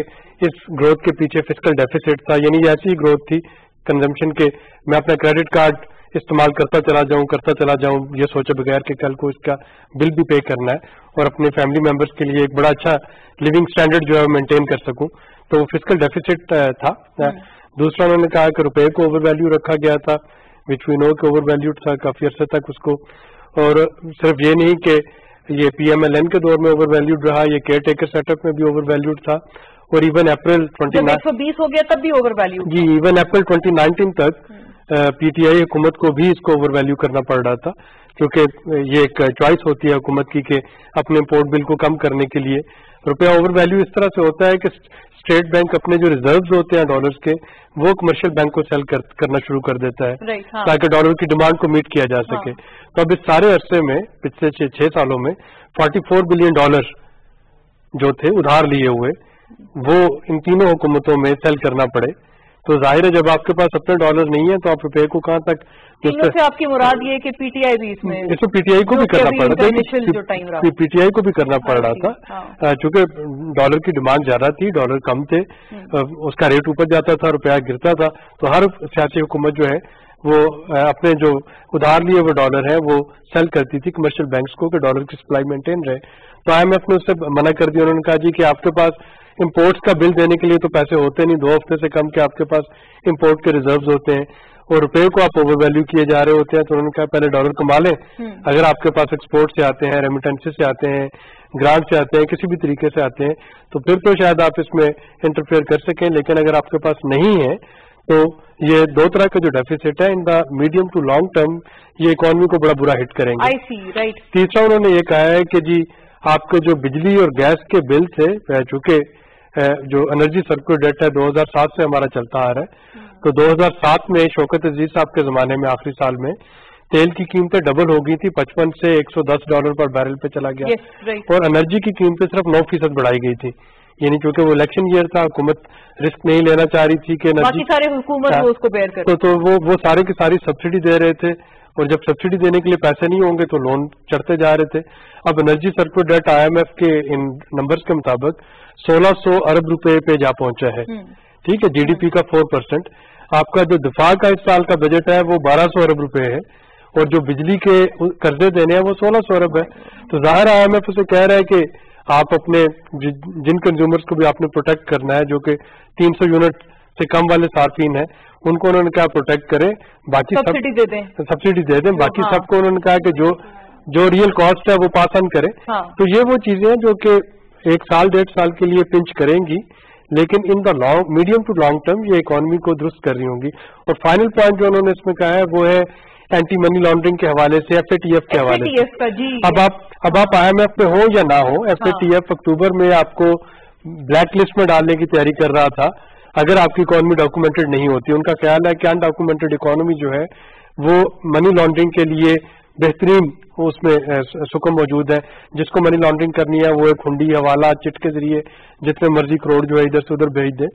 اس گروتھ کے پیچھے فسکل ڈیفیسٹ تھا یعنی ایسی گروتھ تھی کنزمپشن کے۔ میں اپنا کریڈٹ کارڈ استعمال کرتا چلا جاؤں کرتا چلا جاؤں یہ سوچے بغیر کہ کل کو اس کا بل بھی پے کرنا ہے اور اپنے فیملی ممبرس کے لیے ایک بڑا اچھا لیونگ اسٹینڈرڈ جو ہے مینٹین کر سکوں۔ تو وہ فسکل ڈیفیسٹ تھا۔ ہاں۔ دوسرا انہوں نے کہا کہ روپے کو اوور ویلیو رکھا گیا تھا۔ وچ وی نو کہ اوور ویلیوڈ تھا کافی عرصے تک اس کو۔ اور صرف یہ نہیں کہ یہ پی ایم ایل این کے دور میں اوور ویلیوڈ رہا یہ کیئر ٹیکر سیٹ اپ میں بھی اوور ویلیوڈ تھا۔ اور ایون اپریل بیس ہو گیا تب بھی اوور ویلیو جی ایون اپریل ٹوئنٹی نائنٹین تک پی ٹی آئی حکومت کو بھی اس کو اوور ویلیو کرنا پڑ رہا تھا۔ کیونکہ یہ ایک چوائس ہوتی ہے حکومت کی کہ اپنے امپورٹ بل کو کم کرنے کے لیے۔ روپیہ اوور ویلیو اس طرح سے ہوتا ہے کہ اسٹیٹ بینک اپنے جو ریزروز ہوتے ہیں ڈالرز کے وہ کمرشل بینک کو سیل کرنا شروع کر دیتا ہے ہاں۔ تاکہ ڈالر کی ڈیمانڈ کو میٹ کیا جا ہاں۔ سکے۔ تو اب اس سارے عرصے میں پچھلے چھ سالوں میں فورٹی فور بلین ڈالر جو تھے ادھار لیے ہوئے وہ ان تینوں حکومتوں میں سیل کرنا پڑے۔ تو ظاہر ہے جب آپ کے پاس اپنے ڈالر نہیں ہے تو آپ روپے کو کہاں تک سے آپ کی مراد یہ کہ پی ٹی آئی بھی اس میں اس میں پی ٹی آئی کو بھی کرنا پڑ رہا ہاں، تھا۔ پی ٹی آئی کو بھی کرنا پڑ رہا تھا۔ چونکہ ڈالر کی ڈیمانڈ زیادہ تھی ڈالر کم تھے۔ اس کا ریٹ اوپر جاتا تھا روپیہ گرتا تھا۔ تو ہر سیاسی حکومت جو ہے وہ اپنے جو ادھار لیے وہ ڈالر ہے وہ سیل کرتی تھی کمرشل بینکس کو کہ ڈالر کی سپلائی مینٹین رہے۔ تو آئی ایم ایف نے اس سے منع کر دیا۔ انہوں نے کہا جی کہ آپ کے پاس امپورٹس کا بل دینے کے لیے تو پیسے ہوتے نہیں دو ہفتے سے کم کہ آپ کے پاس امپورٹ کے ریزروز ہوتے ہیں۔ اور روپے کو آپ اوور ویلیو کیے جا رہے ہوتے ہیں تو انہوں نے کہا پہلے ڈالر کما لیں۔ اگر آپ کے پاس ایکسپورٹ سے آتے ہیں ریمیٹنس سے آتے ہیں گرانٹ سے آتے ہیں کسی بھی طریقے سے آتے ہیں تو پھر تو شاید آپ اس میں انٹرفیئر کر سکیں۔ لیکن اگر آپ کے پاس نہیں ہے تو یہ دو طرح کا جو ڈیفیسٹ ہے in the medium to long term یہ اکانومی کو بڑا برا ہٹ کریں گے۔ تیسرا انہوں نے یہ کہا ہے کہ جی آپ کو جو بجلی اور گیس کے بل تھے چونکہ جو انرجی سرکل ڈیٹ ہے دو ہزار سات سے ہمارا چلتا آ رہا ہے۔ تو دو ہزار سات میں شوکت عزیز صاحب کے زمانے میں آخری سال میں تیل کی قیمتیں ڈبل ہو گئی تھی پچپن سے ایک سو دس ڈالر پر بیرل پہ چلا گیا۔ اور انرجی کی قیمتیں صرف نو فیصد بڑھائی گئی تھی یعنی چونکہ وہ الیکشن ایئر تھا حکومت رسک نہیں لینا چاہ رہی تھی کہ انرجی سارے حکومت وہ اس کو تو, تو وہ, وہ سارے کی ساری سبسڈی دے رہے تھے۔ اور جب سبسڈی دینے کے لیے پیسے نہیں ہوں گے تو لون چڑھتے جا رہے تھے۔ اب energy circular debt I M F کے ان نمبرز کے مطابق سولہ سو ارب روپے پہ جا پہنچا ہے۔ ٹھیک ہے جی ڈی پی کا فور پرسینٹ آپ کا جو دفاع کا اس سال کا بجٹ ہے وہ بارہ سو ارب روپے ہے۔ اور جو بجلی کے قرضے دینے ہیں وہ سولہ سو ارب ہے تو ظاہر آئی ایم ایف اسے کہہ رہا ہے کہ آپ اپنے جن کنزیومرز کو بھی آپ نے پروٹیکٹ کرنا ہے جو کہ تین سو یونٹ سے کم والے صارفین ہیں ان کو انہوں نے کہا پروٹیکٹ کرے باقی سبسڈی دے دیں۔ باقی سب کو انہوں نے کہا کہ جو ریل ریئل کاسٹ ہے وہ پاس آن کرے تو یہ وہ چیزیں ہیں جو کہ ایک سال ڈیڑھ سال کے لیے پنچ کریں گی لیکن in the long medium to long term یہ اکانومی کو درست کر رہی ہوں گی۔ اور فائنل پوائنٹ جو انہوں نے اس میں کہا ہے وہ ہے اینٹی منی لانڈرنگ کے حوالے سے ایف اے ٹی ایف کے حوالے سے۔ اب آپ اب آپ آئی ایم ایف میں ہوں یا نہ ہو ایف اے ٹی ایف اکتوبر میں آپ کو بلیک لسٹ میں ڈالنے کی تیاری کر رہا تھا۔ اگر آپ کی اکانومی ڈاکومنٹڈ نہیں ہوتی، ان کا خیال ہے کہ انڈاکومنٹڈ اکانومی جو ہے، وہ منی لانڈرنگ کے لیے بہترین اس میں سکم موجود ہے۔ جس کو منی لانڈرنگ کرنی ہے، وہ ایک ہنڈی، حوالہ، چٹ کے ذریعے جتنے مرضی کروڑ جو ہے ادھر سے ادھر بھیج دے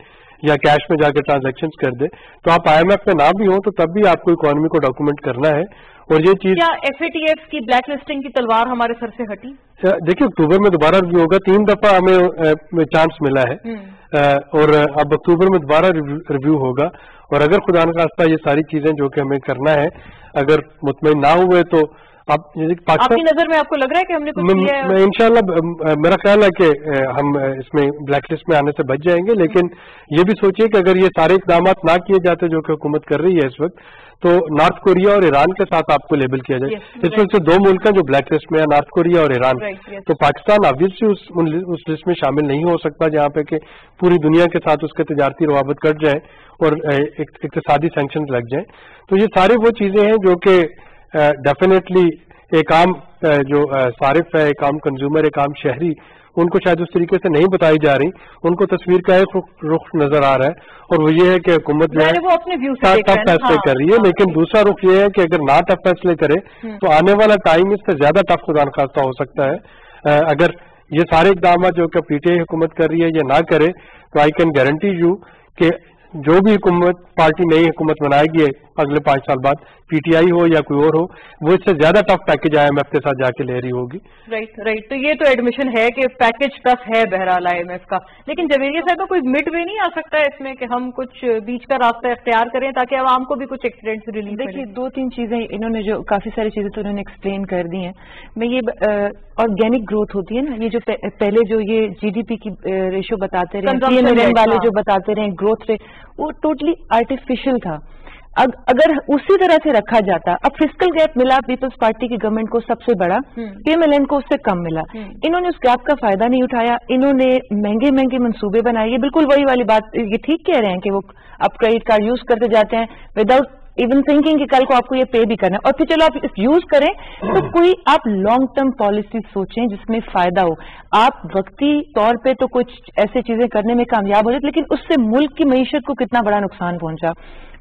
یا کیش میں جا کے ٹرانزیکشن کر دے۔ تو آپ آئی ایم ایف میں نہ بھی ہوں تو تب بھی آپ کو اکانومی کو ڈاکومنٹ کرنا ہے۔ اور یہ چیز کیا ایف اے ٹی ایف کی بلیک لسٹنگ کی تلوار ہمارے سر سے ہٹی؟ اچھا، دیکھیے اکتوبر میں دوبارہ ریویو ہوگا تین دفعہ ہمیں چانس ملا ہے۔ اور اب اکتوبر میں دوبارہ ریویو ہوگا۔ اور اگر خدا نکاستہ یہ ساری چیزیں جو کہ ہمیں کرنا ہے اگر مطمئن نہ ہوئے تو یعنی کی نظر میں آپ کو لگ رہا ہے کہ ہم نے انشاءاللہ میرا خیال ہے کہ ہم اس میں بلیک لسٹ میں آنے سے بچ جائیں گے لیکن یہ بھی سوچیے کہ اگر یہ سارے اقدامات نہ کیے جاتے جو کہ حکومت کر رہی ہے اس وقت تو نارتھ کوریا اور ایران کے ساتھ آپ کو لیبل کیا جائے۔ اس وقت سے دو ملک ہیں جو بلیک لسٹ میں ہیں نارتھ کوریا اور ایران تو پاکستان آبویسلی اس لسٹ میں شامل نہیں ہو سکتا جہاں پہ کہ پوری دنیا کے ساتھ اس کے تجارتی روابط کٹ جائیں اور اقتصادی سینکشن لگ جائیں۔ تو یہ سارے وہ چیزیں ہیں جو کہ ڈیفینیٹلی ایک عام جو صارف ہے ایک عام کنزیومر ایک عام شہری ان کو شاید اس طریقے سے نہیں بتائی جا رہی۔ ان کو تصویر کا ایک رخ نظر آ رہا ہے اور وہ یہ ہے کہ حکومت جو ہے ٹف فیصلے کر رہی ہے لیکن دوسرا رخ یہ ہے کہ اگر نہ ٹف فیصلے کرے تو آنے والا ٹائم اس سے زیادہ ٹف خدا خواستہ ہو سکتا ہے۔ اگر یہ سارے اقدامات جو کہ پی ٹی آئی حکومت کر رہی ہے یا نہ کرے تو آئی کین گارنٹی یو کہ جو بھی حکومت پارٹی نئی حکومت بنائے گی اگلے پانچ سال بعد پی ٹی آئی ہو یا کوئی اور ہو وہ اس سے زیادہ tough package I M F کے ساتھ جا کے لے رہی ہوگی۔ رائٹ رائٹ تو یہ تو ایڈمیشن ہے کہ پیکج ٹف ہے بہرحال آئی ایم ایف کا۔ لیکن جویریہ صاحب کا کوئی مڈ وے نہیں آ سکتا ہے اس میں کہ ہم کچھ بیچ کا راستہ اختیار کریں تاکہ عوام کو بھی کچھ ایکسیڈنٹ سے ریلیف دیکھیے دو تین چیزیں انہوں نے جو کافی ساری چیزیں تو انہوں نے ایکسپلین کر دی ہیں۔ میں یہ آرگینک گروتھ ہوتی ہے نا یہ جو پہلے جو یہ جی ڈی پی کی ریشو بتاتے رہے والے ہاں۔ جو بتاتے رہے گروتھ ریٹ وہ ٹوٹلی آرٹیفیشل تھا۔ اگر اسی طرح سے رکھا جاتا اب فسکل گیپ ملا پیپلز پارٹی کی گورنمنٹ کو سب سے بڑا پی ایم ایل این کو اس سے کم ملا۔ انہوں نے اس گیپ کا فائدہ نہیں اٹھایا انہوں نے مہنگے مہنگے منصوبے بنائے۔ یہ بالکل وہی والی بات یہ ٹھیک کہہ رہے ہیں کہ وہ آپ کریڈٹ کارڈ یوز کرتے جاتے ہیں وداؤٹ ایون تھنکنگ کہ کل کو آپ کو یہ پے بھی کرنا ہے۔ اور پھر چلو آپ یوز کریں تو کوئی آپ لانگ ٹرم پالیسی سوچیں جس میں فائدہ ہو۔ آپ وقتی طور پہ تو کچھ ایسے چیزیں کرنے میں کامیاب ہو جائے لیکن اس سے ملک کی معیشت کو کتنا بڑا نقصان پہنچا۔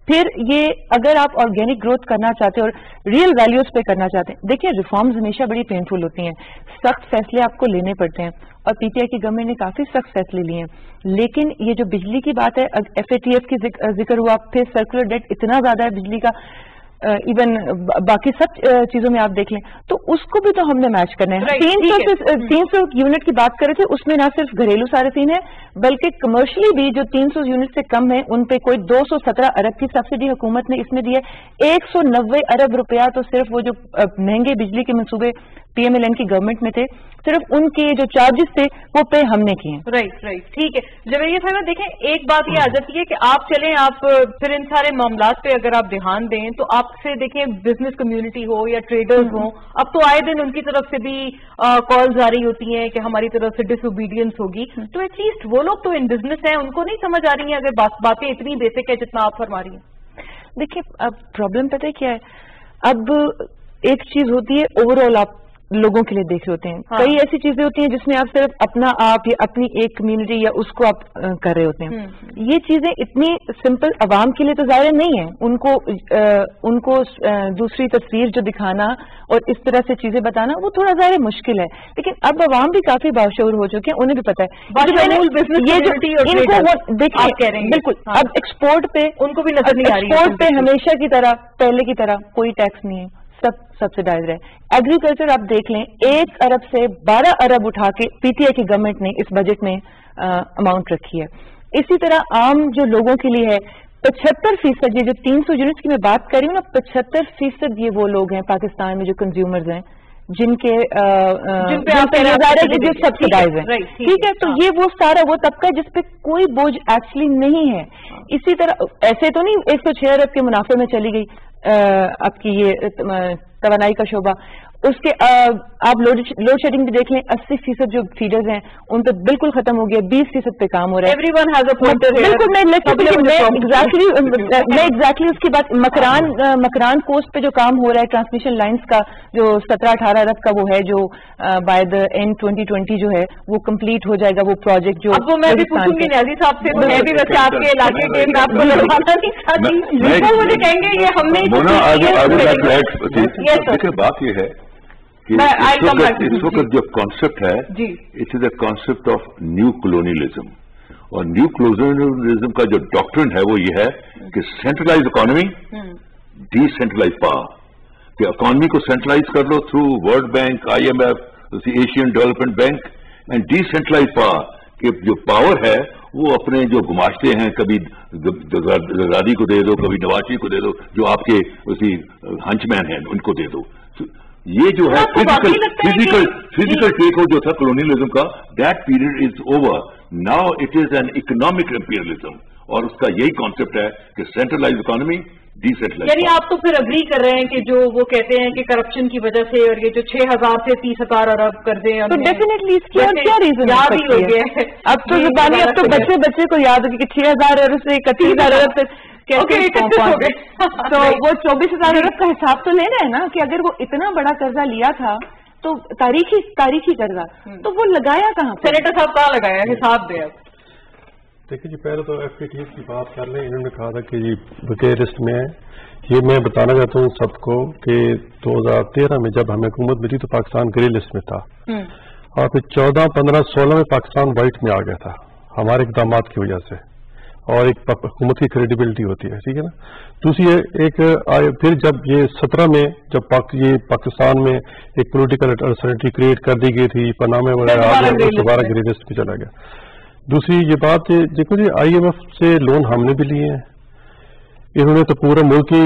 پھر یہ اگر آپ آرگینک گروتھ کرنا چاہتے ہیں اور ریئل ویلیوز پہ کرنا چاہتے ہیں دیکھیں ریفارمز ہمیشہ بڑی پینفل ہوتی ہیں۔ سخت فیصلے آپ کو لینے پڑتے ہیں اور پی ٹی آئی کی گورنمنٹ نے کافی سخت فیصلے لیے ہیں۔ لیکن یہ جو بجلی کی بات ہے ایف اے ٹی ایف کی ذکر ہوا، پھر سرکولر ڈیٹ اتنا زیادہ ہے بجلی کا۔ ایون باقی سب چیزوں میں آپ دیکھ لیں تو اس کو بھی تو ہم نے میچ کرنا ہے۔ تین سو یونٹ کی بات کر رہے تھے اس میں نہ صرف گھریلو صارفین ہیں بلکہ کمرشلی بھی جو تین سو یونٹ سے کم ہیں ان پہ کوئی دو سو سترہ ارب کی سبسڈی حکومت نے اس میں دی ہے۔ ایک سو نوے ارب روپیہ تو صرف وہ جو مہنگے بجلی کے منصوبے پی ایم ایل این کی گورنمنٹ میں تھے صرف ان کے جو چارجز تھے وہ پہ ہم نے کیے۔ رائٹ رائٹ ٹھیک ہے۔ جویریہ صاحبہ دیکھیں ایک بات یہ آ جاتی ہے کہ آپ چلیں آپ پھر ان سارے معاملات پہ اگر آپ دھیان دیں تو آپ سے دیکھیں بزنس کمیونٹی ہو یا ٹریڈرز ہوں اب تو آئے دن ان کی طرف سے بھی کال آ رہی ہوتی ہیں کہ ہماری طرف سے ڈس اوبیڈینس ہوگی۔ تو ایٹ لیسٹ وہ لوگ تو ان بزنس ہیں ان کو نہیں سمجھ آ رہی ہیں اگر باتیں اتنی بیسک ہے جتنا آپ فرما رہی ہیں۔ دیکھیے اب پرابلم پتہ کیا ہے؟ اب ایک چیز ہوتی ہے اوور آل آپ لوگوں کے لیے دیکھ رہے ہوتے ہیں۔ ہاں۔ کئی ایسی چیزیں ہوتی ہیں جس میں آپ صرف اپنا آپ یا اپنی ایک کمیونٹی یا اس کو آپ کر رہے ہوتے ہیں۔ یہ چیزیں اتنی سمپل عوام کے لیے تو ظاہر نہیں ہے ان کو ان کو دوسری تصویر جو دکھانا اور اس طرح سے چیزیں بتانا وہ تھوڑا ظاہر مشکل ہے۔ لیکن اب عوام بھی کافی باشعور ہو چکے ہیں انہیں بھی پتا ہے۔ بالکل۔ ہاں۔ اب ایکسپورٹ پہ ان کو بھی نظر نہیں آ رہی ہے ایکسپورٹ پہ ہمیشہ کی طرح پہلے کی طرح کوئی ٹیکس نہیں ہے۔ سب سبسیڈائز ہے ایگریکلچر آپ دیکھ لیں، ایک ارب سے بارہ ارب اٹھا کے پی ٹی آئی کی گورنمنٹ نے اس بجٹ میں اماؤنٹ رکھی ہے۔ اسی طرح عام جو لوگوں کے لیے ہے، پچہتر فیصد، یہ جو تین سو یونٹس کی میں بات کر رہی ہوں نا، پچہتر فیصد یہ وہ لوگ ہیں پاکستان میں جو کنزیومرز ہیں۔ جن کے رہے ہیں ٹھیک ہے، تو ہاں۔ یہ وہ سارا وہ طبقہ جس پہ کوئی بوجھ ایکچولی نہیں ہے۔ اسی طرح ایسے تو نہیں ایک سو چھ ارب کے منافع میں چلی گئی آپ کی یہ توانائی کا شعبہ۔ اس کے آپ لوڈ شیڈنگ بھی دیکھ لیں اسی فیصد جو فیڈرز ہیں ان پہ بالکل ختم ہو گیا بیس فیصد پہ کام ہو رہا ہے۔ ایوری ون ہیز بالکل میں ایگزیکٹلی اس کی بات مکران مکران کوسٹ پہ جو کام ہو رہا ہے ٹرانسمیشن لائنس کا جو سترہ اٹھارہ ارب کا وہ ہے جو by the end twenty twenty جو ہے وہ کمپلیٹ ہو جائے گا وہ پروجیکٹ جو اب وہ میں بھی پوچھوں گی نیازی صاحب سے میں بھی ویسے آپ کے علاقے کے آپ کو لڑوانا نہیں چاہتی مجھے کہیں گے یہ ہم نے بات یہ ہے اس وقت جو کانسیپٹ ہے it is a concept of neo colonialism اور نیو کولونیلزم کا جو ڈاکٹرن ہے وہ یہ ہے کہ centralise economy D centralise power کہ اکانومی کو سینٹرلائز کر لو through World Bank I M F Asian Development Bank and decentralise power کہ جو پاور ہے وہ اپنے جو گماشتے ہیں کبھی زردادی کو دے دو کبھی نوازی کو دے دو جو آپ کے اسی ہنچ مین ہیں ان کو دے دو یہ جو ہے فزیکل کہ- فزیکل فزیکل ٹیک جو تھا کولونیلزم کا that period is over now it is an economic imperialism اور اس کا یہی کانسیپٹ ہے کہ سینٹرلائز اکانومی ڈی سینٹرلائز یعنی آپ تو پھر اگری کر رہے ہیں کہ جو وہ کہتے ہیں کہ کرپشن کی وجہ سے اور یہ جو چھ ہزار سے تیس ہزار ارب کر دیں تو ڈیفینیٹلی اس کی اور کیا ریزن یاد ہی ہو گیا اب تو یہ زبانی اب تو۔ بچے بچے کو یاد ہوگی کہ چھ ہزار ارب سے اکتیس ہزار ارب تک تو *laughs* وہ چوبیس ہزار ارب کا حساب تو لے رہے ہیں نا کہ اگر وہ اتنا بڑا قرضہ لیا تھا تو تاریخی تاریخی قرضہ تو وہ لگایا کہاں سینیٹر صاحب کہاں لگایا حساب دے دیکھیے جی پہلے تو ایف پی ٹی کی بات کر لیں انہوں نے کہا تھا کہ جی بکیر لسٹ میں ہے یہ میں بتانا چاہتا ہوں سب کو کہ دو ہزار تیرہ میں جب ہمیں حکومت ملی تو پاکستان گرے لسٹ میں تھا اور پھر چودہ پندرہ سولہ میں پاکستان وائٹ میں آ گیا تھا ہمارے اقدامات کی وجہ سے اور ایک حکومت کی کریڈیبلٹی ہوتی ہے ٹھیک ہے نا؟ دوسری ایک پھر جب یہ سترہ میں جب پاک یہ پاکستان میں ایک پولیٹیکل انسرٹی کریٹ کر دی گئی تھی پنامے وغیرہ دوبارہ۔ گرے لسٹ میں چلا گیا۔ دوسری یہ بات دیکھو جی آئی ایم ایف سے لون ہم نے بھی لیے ہیں۔ انہوں نے تو پورا ملک ہی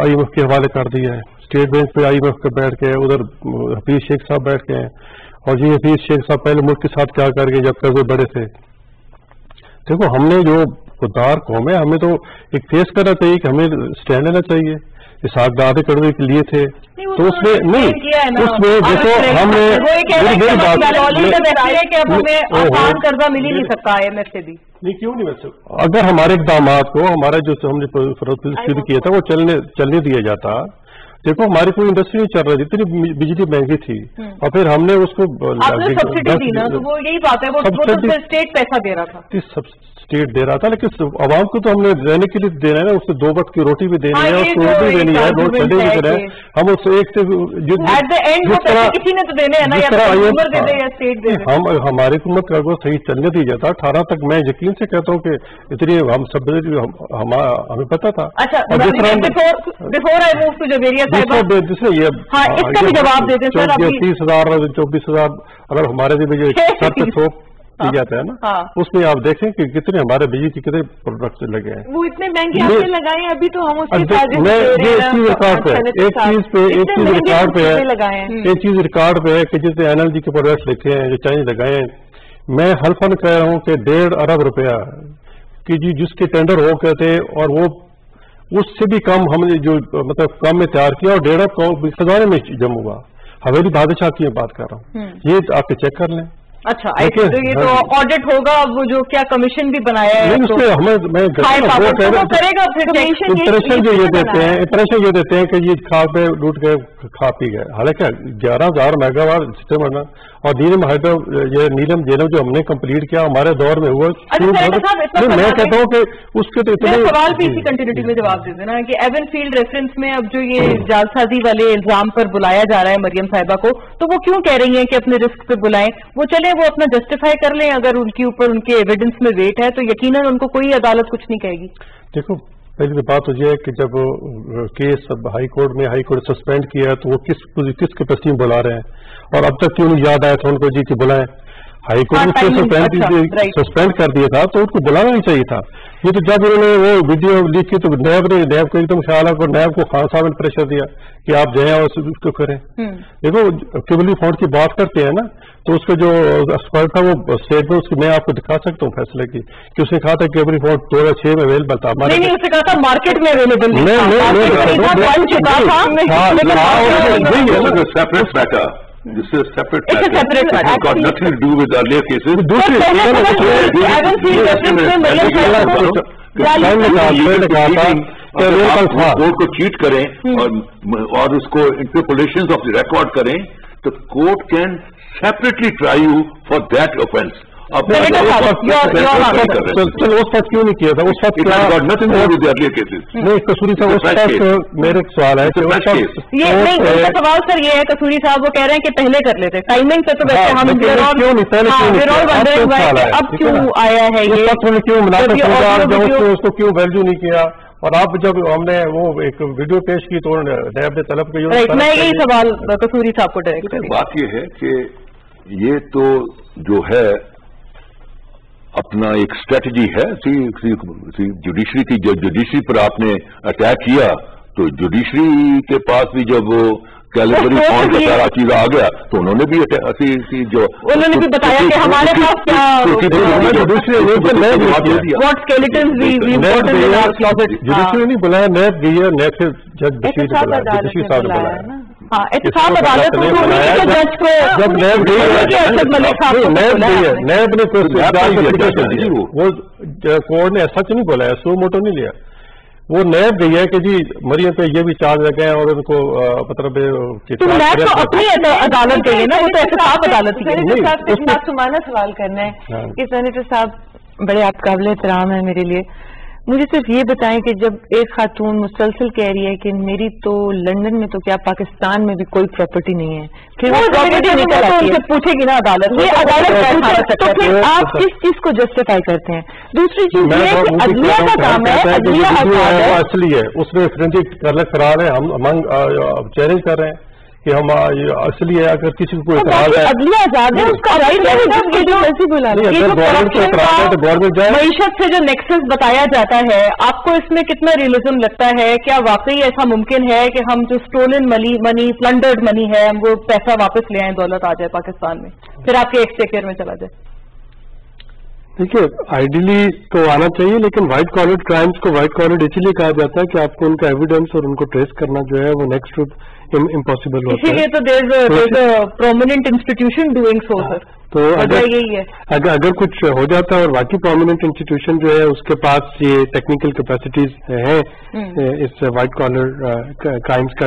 آئی ایم ایف کے حوالے کر دیا ہے۔ اسٹیٹ بینک پہ آئی ایم ایف کا بیٹھ کے ادھر حفیظ شیخ صاحب بیٹھ کے ہیں۔ اور یہ حفیظ شیخ صاحب پہلے ملک کے ساتھ کیا کر گئے جب قرضے بڑے تھے؟ دیکھو ہم نے جو خوددار قوم ہے ہمیں تو ایک فیس کرنا چاہیے کہ ہمیں اسٹینڈ لینا چاہیے۔ اسحاق دادے کڑوے کے لیے تھے۔ تو اس میں نہیں ہے۔ اس میں دیکھو ہم نے ہے قرضہ مل ہی نہیں سکتا آئی ایم ایف سے بھی۔ نہیں کیوں نہیں اگر ہمارے اقدامات کو ہمارا جو ہم نے شروع کیا تھا وہ چلنے چلنے دیا جاتا۔ دیکھو ہماری کوئی انڈسٹری نہیں چل رہی تھی اتنی بجلی مہنگی تھی اور پھر ہم نے اس کو سبسڈی دی نا تو وہ یہی بات ہے وہ اسٹیٹ پیسہ دے رہا تھا۔ اسٹیٹ دے رہا تھا لیکن عوام کو تو ہم نے رہنے کے لیے دینا ہے اس سے دو وقت کی روٹی بھی دینی ہاں، ہے یہ اس کو جو روٹی ایک دینی ہے argument ٹھنڈے بھی دینا ہے۔ ہم اس سے ایک سے جس طرح- نے ہاں، ہم ہماری حکومت کا اگر صحیح چلنے دیا جاتا اٹھارہ تک میں یقین سے کہتا ہوں کہ اتنی ہم سب ہمیں پتا تھا۔ اچھا اور جس دوسرا یہ ہاں، بھی۔ تیس ہزار چوبیس ہزار اگر ہمارے بھی جو سر پہ تھوک دی جاتا ہے نا؟ ہاں۔ اس میں آپ دیکھیں کہ کتنے ہمارے بجلی کے کتنے پروڈکٹ لگے ہیں. وہ اتنے مہنگے آپ نے لگائے ہیں ابھی تو ہم اس میں یہ چیز ریکارڈ پہ ہے ایک۔ چیز پہ ایک چیز ریکارڈ پہ ہے۔ ایک چیز ریکارڈ پہ ہے کہ جتنے این ایل جی کے پروڈکٹ لکھے ہیں جو چائنیز لگائے ہیں۔ میں حلفن کہہ رہا ہوں کہ ڈیڑھ ارب روپیہ کہ جی جس کے ٹینڈر ہو گئے تھے اور وہ اس سے بھی کم ہم نے جو مطلب کم میں تیار کیا اور ڈیڑھ ارب خزانے میں جمع ہوا۔ حویلی بادشاہ کی بات کر رہا ہوں۔ یہ آپ کے چیک کر لیں۔ اچھا تو یہ تو آڈٹ ہوگا وہ جو کیا کمیشن بھی بنایا ہے انپریشن جو یہ دیتے ہیں انپریشن یہ دیتے ہیں کہ یہ کھا پہ لوٹ گئے کھا پی گئے۔ حالانکہ گیارہ ہزار میگا وار سسٹم بنا اور نیلم ہائیڈرو یہ نیلم جینم جو ہم نے کمپلیٹ کیا ہمارے دور میں ہوا میں کہتا ہوں کہ اس کے تو سوال بھی اسی کنٹینیوٹی میں جواب دے دینا کہ ایون فیلڈ ریفرنس میں اب جو یہ جال سازی والے الزام پر بلایا جا رہا ہے مریم صاحبہ کو تو وہ کیوں کہہ رہی ہیں کہ اپنے رسک پہ بلائیں؟ وہ چلیں وہ اپنا جسٹیفائی کر لیں اگر ان کے اوپر ان کے ایویڈنس میں ویٹ ہے تو یقیناً ان کو کوئی عدالت کچھ نہیں کہے گی۔ دیکھو پہلی بات تو یہ ہے کہ جب کیس ہائی کورٹ میں ہائی کورٹ سسپینڈ کیا ہے تو وہ کس کس کیپیسٹی میں بلا رہے ہیں؟ اور اب تک کیوں نہیں یاد آیا تھا ان کو جی کہ بلائیں؟ ہائی کورٹ نے سسپینڈ کر دیا تھا تو ان کو بلانا نہیں چاہیے تھا یہ تو جب انہوں نے وہ ویڈیو لکھ کی تو نیب نے نیب کو ایک دم خیال ہے نیب کو خان صاحب نے پریشر دیا کہ آپ جائیں اور اس کو کریں دیکھو کیبلی فونڈ کی بات کرتے ہیں نا تو اس کا جو ایکسپرٹ تھا وہ اسٹیٹمنٹ میں آپ کو دکھا سکتا ہوں فیصلے کی کہ اس نے کہا تھا کیبلی فونڈ دو ہزار چھ میں اویلیبل تھا مارکیٹ میں available This is a separate matter. It's a separate matter. It's got nothing to do with earlier cases. دوسری کورٹ کو چیٹ کریں اور اس کو انٹرپولیشن آف دی ریکارڈ کریں تو court can separately try you for that offence چلو اس وقت کیوں نہیں کیا تھا اس وقت کسوری صاحب اس وقت میرے سوال ہے سوال سر یہ ہے کسوری صاحب وہ کہہ رہے ہیں کہ پہلے کر لیتے ٹائمنگ سے تو ہم اب کیوں آیا ہے یہ کیوں اس کو کیوں ویلو نہیں کیا اور آپ جب ہم نے وہ ایک ویڈیو پیش کی تو نیب نے طلب کی میں یہی سوال کسوری صاحب کو ڈائریکٹ بات یہ ہے کہ یہ تو جو ہے اپنا ایک اسٹریٹجی ہے جوڈیشری کی جو جوڈیشری پر آپ نے اٹیک کیا تو جوڈیشری کے پاس بھی جب وہ کیلیبری فون کا سارا چیز آ گیا تو انہوں نے بھی جو انہوں نے بھی بتایا کہ ہمارے پاس جوڈیشری نہیں بلایا نیب گئی ہے نیب سے جج بشیر صاحب نے بلایا جب نیب نیب نے وہ۔ کورٹ نے سچ نہیں بولا ہے سو موٹو نہیں لیا۔ وہ نیب گئی ہے کہ جی مریم پہ یہ بھی چارج لگے ہیں اور ان کو مطلب عدالت گئی ہے نا وہ تو عدالت سوال کرنا ہے کہ سینیٹر صاحب بڑے آپ قابل احترام ہیں میرے لیے۔ مجھے صرف یہ بتائیں کہ جب ایک خاتون مسلسل کہہ رہی ہے کہ میری تو لندن میں تو کیا پاکستان میں بھی کوئی پراپرٹی نہیں ہے پھر وہ پوچھے گی نا عدالت یہ عدالت تو پھر آپ کس چیز کو جسٹیفائی کرتے ہیں؟ دوسری چیز یہ کہ عدلیہ کا کام ہے اصلی ہے اس میں فرینسک کرار ہے ہم چیلنج کر رہے ہیں۔ کہ ہم اصلی ہے اگر کسی کو کوئی اعتراض ہے۔ معیشت سے جو نیکسس بتایا جاتا ہے آپ کو اس میں کتنا ریئلزم لگتا ہے؟ کیا واقعی ایسا ممکن ہے کہ ہم جو اسٹولن منی منی پلنڈرڈ منی ہے ہم وہ پیسہ واپس لے آئیں دولت آ جائے پاکستان میں پھر آپ کے ایکسٹیکر میں چلا جائے؟ دیکھیے آئیڈیلی تو آنا چاہیے لیکن وائٹ کالر کرائمس کو وائٹ کالر اسی لیے کہا جاتا ہے کہ آپ کو ان کا ایویڈینس اور ان کو ٹریس کرنا جو ہے وہ نیکسٹ امپاسبل ہوتا ہے۔ انسٹیٹیوشن ڈوئنگ سو تو اگر کچھ ہو جاتا ہے اور باقی پرومیننٹ انسٹیٹیوشن جو ہے اس کے پاس یہ ٹیکنیکل کیپیسٹیز ہیں اس وائٹ کالر کرائمس کا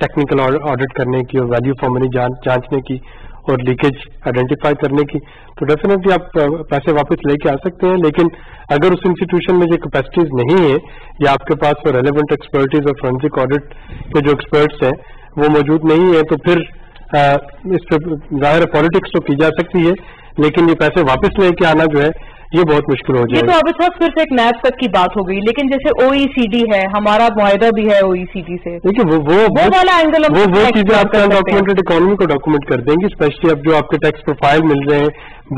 ٹیکنیکل آڈٹ کرنے کی اور ویلو فار منی جانچنے کی۔ اور لیکیج آئیڈینٹیفائی کرنے کی۔ تو ڈیفینیٹلی آپ پیسے واپس لے کے آ سکتے ہیں، لیکن اگر اس انسٹیٹیوشن میں یہ کیپیسٹیز نہیں ہے یا آپ کے پاس ریلیونٹ ایکسپرٹیز اور فورینسک آڈٹ کے جو ایکسپرٹس ہیں، وہ موجود نہیں ہے تو پھر اس پہ ظاہر پالیٹکس تو کی جا سکتی ہے، لیکن یہ پیسے واپس لے کے آنا جو ہے یہ بہت مشکل ہو جائے یہ تو اب اس وقت صرف ایک نیب تک کی بات ہو گئی لیکن جیسے او ای سی ڈی ہے ہمارا معاہدہ بھی ہے او ای سی ڈی سے وہ والا اینگل وہ چیزیں آپ ڈاکومنٹڈ اکانومی کو ڈاکومنٹ کر دیں گی اسپیشلی اب جو آپ کے ٹیکس پروفائل مل رہے ہیں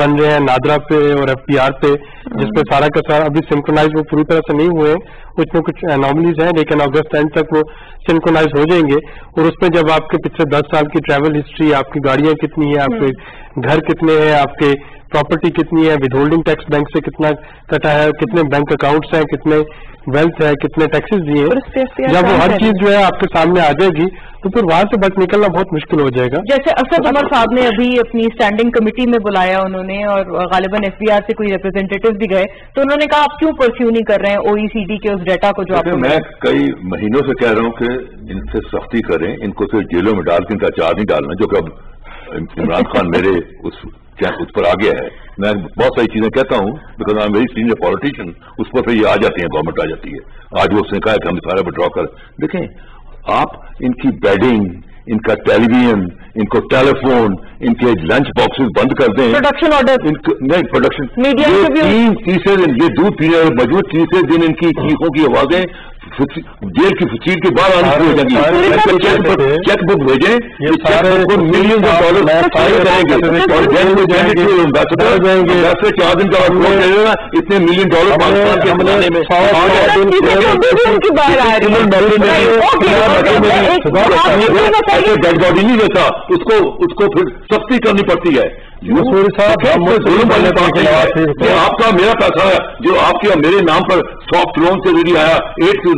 بن رہے ہیں نادرا پہ اور ایف پی آر پہ جس پہ سارا کا سارا ابھی سنکرونائز وہ پوری طرح سے نہیں ہوئے اس میں کچھ اناملیز ہیں لیکن اگست اینڈ تک وہ سنکرونائز ہو جائیں گے۔ اور اس پہ جب آپ کے پچھلے دس سال کی ٹریول ہسٹری آپ کی گاڑیاں کتنی ہیں آپ کے گھر کتنے ہیں آپ کے پراپرٹی کتنی ہے ود ہولڈنگ ٹیکس بینک سے کتنا کٹا ہے کتنے بینک اکاؤنٹس ہیں کتنے ویلتھ ہے کتنے ٹیکسز دیے ہیں جب وہ ہر چیز جو ہے آپ کے سامنے آ جائے گی تو پھر وہاں سے بچ نکلنا بہت مشکل ہو جائے گا جیسے اسد عمر صاحب نے ابھی اپنی اسٹینڈنگ کمیٹی میں بلایا انہوں نے اور غالباً ایف بی آر سے کوئی ریپرزینٹیو بھی گئے تو انہوں نے کہا آپ کیوں پرسیو نہیں کر رہے ہیں او ای سی ڈی کے اس ڈیٹا کو جو میں کئی مہینوں سے کہہ رہا ہوں کہ ان سے سختی کریں ان کو پھر جیلوں میں ڈال کے ان کا چار نہیں ڈالنا جو کہ اب عمران خان میرے اس اس پر آ گیا ہے۔ میں بہت ساری چیزیں کہتا ہوں because I very senior politician اس پر پھر یہ آ جاتی ہیں گورنمنٹ آ جاتی ہے۔ آج وہ اس نے کہا کہ ہم سارے وڈرا کر دیکھیں آپ ان کی بیڈنگ ان کا ٹیلی ویژن ان کو ٹیلی فون ان کے لنچ باکسز بند کر دیں۔ پروڈکشن آرڈر نہیں پروڈکشن یہ دودھ پینے والے مجبور تیسرے دن ان کی چیخوں کی آوازیں جیل کی فصیل کے بعد آنے ہو جائے گی چیک بک بھیجیں ملین آف ڈالر فائل کریں گے۔ اور جیل میں جائیں گے۔ امبیسڈر جائیں گے۔ دس سے چار دن کا اور اتنے ملین ڈالر پاکستان کے بنانے میں ڈیڈ باڈی نہیں دیتا اس کو اس کو پھر سختی کرنی پڑتی ہے۔ صاحب آپ کا میرا پیسہ ہے جو آپ کے میرے نام پر سافٹ لون سے ذریعے آیا۔ ایٹ ٹو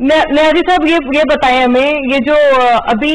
نیازی صاحب یہ بتائیں ہمیں، یہ جو ابھی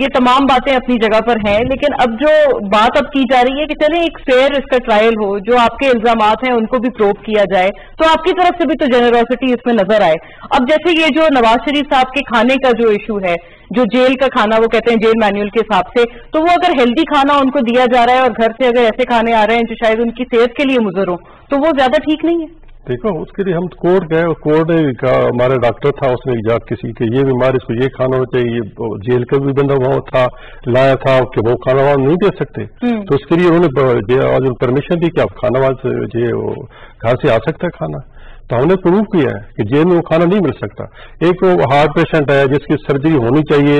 یہ تمام باتیں اپنی جگہ پر ہیں، لیکن اب جو بات اب کی جا رہی ہے کہ چلیں ایک فیئر اس کا ٹرائل ہو، جو آپ کے الزامات ہیں، ان کو بھی پروپ کیا جائے، تو آپ کی طرف سے بھی تو جنروسٹی اس میں نظر آئے۔ اب جیسے یہ جو نواز شریف صاحب کے کھانے کا جو ایشو ہے، جو جیل کا کھانا وہ کہتے ہیں جیل مینیول کے حساب سے، تو وہ اگر ہیلدی کھانا ان کو دیا جا رہا ہے اور گھر سے اگر ایسے کھانے آ رہے ہیں جو شاید ان کی صحت کے لیے مضر ہوں، تو وہ زیادہ ٹھیک نہیں ہے۔ دیکھو اس کے لیے ہم کورٹ گئے اور کورٹ نے کہا ہمارا ڈاکٹر تھا اس نے جا کسی کے یہ بیمار اس کو یہ کھانا ہونا چاہیے یہ جیل کا بھی بندہ وہاں تھا لایا تھا کہ وہ کھانا وہاں نہیں دے سکتے. تو اس کے لیے انہوں نے پرمیشن دی کہ آپ کھانا وہاں گھر سے آ سکتا ہے کھانا۔ تو ہم نے پروو کیا ہے کہ جیل میں وہ کھانا نہیں مل سکتا۔ ایک وہ ہارٹ پیشنٹ ہے جس کی سرجری ہونی چاہیے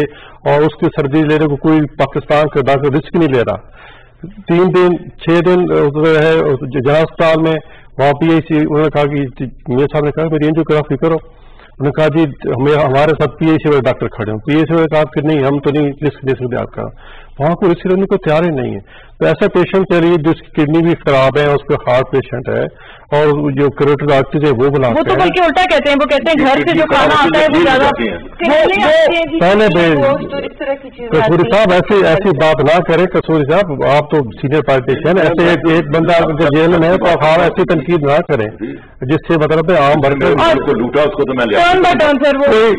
اور اس کی سرجری لینے کو کوئی پاکستان کا ڈاکٹر رسک نہیں لے رہا۔ تین دن چھ دن ہے جہاں اسپتال میں وہاں پی آئی سی انہوں نے کہا کہ میرے صاحب نے کہا کہ رینج کا فکر انہوں نے کہا جی ہمیں ہمارے ساتھ پی آئی سی والے ڈاکٹر کھڑے ہوں۔ پی آئی سی والے کہا کہ نہیں، ہم تو نہیں رسک دے سکتے آپ کا۔ وہاں کو رسک لینے کو تیار ہی نہیں ہے۔ تو ایسا پیشنٹ چلیے جس کی کڈنی بھی خراب ہے اس کے ہارٹ پیشنٹ ہے اور جو کریٹڈ ڈاکٹر ہے وہ بلا وہ تو بلکہ الٹا کہتے ہیں وہ کہتے ہیں گھر سے جو کھانا آتا ہے وہ زیادہ جی۔ پہلے کسوری صاحب ایسی ایسی بات نہ کریں۔ کسوری صاحب آپ تو سینئر پالیٹیشین ایسے ایک بندہ جیل میں ہے تو آپ ایسی تنقید نہ کریں جس سے مطلب ہے عام بھرکر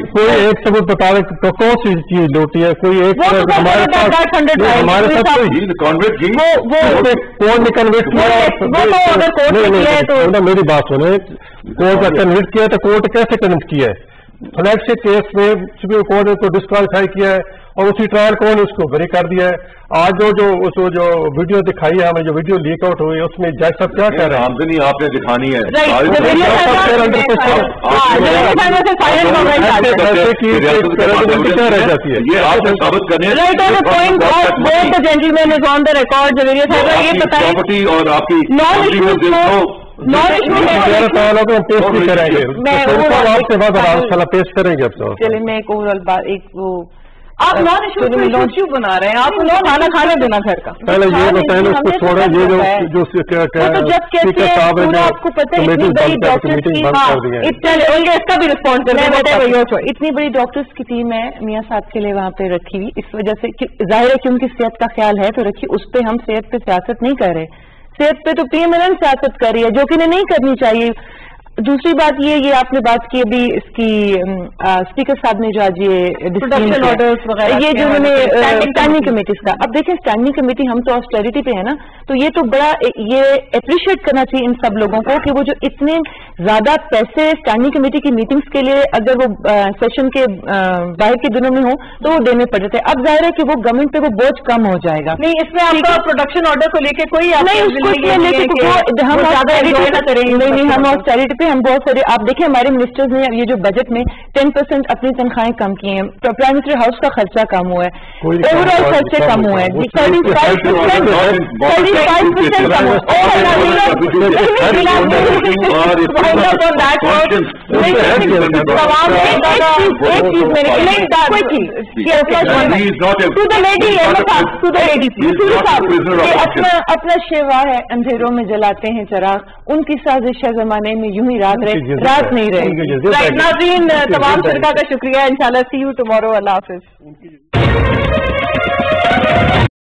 کوئی ایک سبوت بتا رہے تو کون سی چیز لوٹی ہے کوئی ایک ہمارے پاس ہمارے پاس کانویٹ وہ میری بات سنیں کورٹ کا کنوٹ کیا ہے تو کورٹ کیسے کنوٹ کیا ہے؟ فلیکس کیس میں سپریم کورٹ نے تو ڈسکوالیفائی کیا ہے۔ اور اسی ٹرائل کون اس کو بری کر دیا ہے آج وہ جو اس کو جو ویڈیو دکھائی ہے ہمیں جو ویڈیو لیک آؤٹ ہوئی اس میں جج صاحب کیا کہہ رہے ہیں آمدنی آپ نے دکھانی ہے یہ آپ نے ثابت کرنے پراپرٹی اور آپ کی پیش کریں گے چلے میں ایک اور ایک وہ آپ نان ایشو کیوں بنا رہے ہیں؟ آپ کو کھانا کھانے دینا گھر کا۔ پہلے یہ بتائیں اس کو چھوڑا یہ جو جب کہتے ہیں آپ کو پتہ ہے اتنی بڑی ڈاکٹرز کی اس کا بھی رسپانس اتنی بڑی ڈاکٹرز کی ٹیم ہے میاں صاحب کے لیے وہاں پہ رکھی۔ ہوئی اس وجہ سے ظاہر ہے کہ ان کی صحت کا خیال ہے تو رکھی اس پہ ہم صحت پہ سیاست نہیں کر رہے۔ صحت پہ تو پی ایم ایل سیاست کر رہی ہے جو کہ انہیں نہیں کرنی چاہیے۔ دوسری بات یہ یہ آپ نے بات کی ابھی اس کی اسپیکر صاحب نے جو آج یہ یہ جو نے اسٹینڈنگ کمیٹیز کا۔ اب دیکھیں اسٹینڈنگ کمیٹی ہم تو آسٹریٹی پہ ہیں نا۔ تو یہ تو بڑا یہ اپریشیٹ کرنا چاہیے ان سب لوگوں کو کہ وہ جو اتنے زیادہ پیسے اسٹینڈنگ کمیٹی کی میٹنگز کے لیے اگر وہ سیشن کے باہر کے دنوں میں ہوں تو وہ دینے پڑ جاتے ہیں۔ اب ظاہر ہے کہ وہ گورنمنٹ پہ وہ بوجھ کم ہو جائے گا۔ نہیں اس میں آپ کا پروڈکشن آرڈر کو لے کے کوئی پہ ہم بہت سارے آپ دیکھیں ہمارے منسٹرز نے یہ جو بجٹ میں ٹین پرسینٹ اپنی تنخواہیں کم کی ہیں پرائم منسٹر ہاؤس کا خرچہ کم ہوا ہے اوور آل خرچے کم ہوئے اپنا شیوا ہے اندھیروں میں جلاتے ہیں چراغ ان کی سازشہ زمانے میں یوں ہی رات رہے رات نہیں رہے ناظرین تمام شرکا کا شکریہ انشاءاللہ سی یو ٹمارو اللہ حافظ۔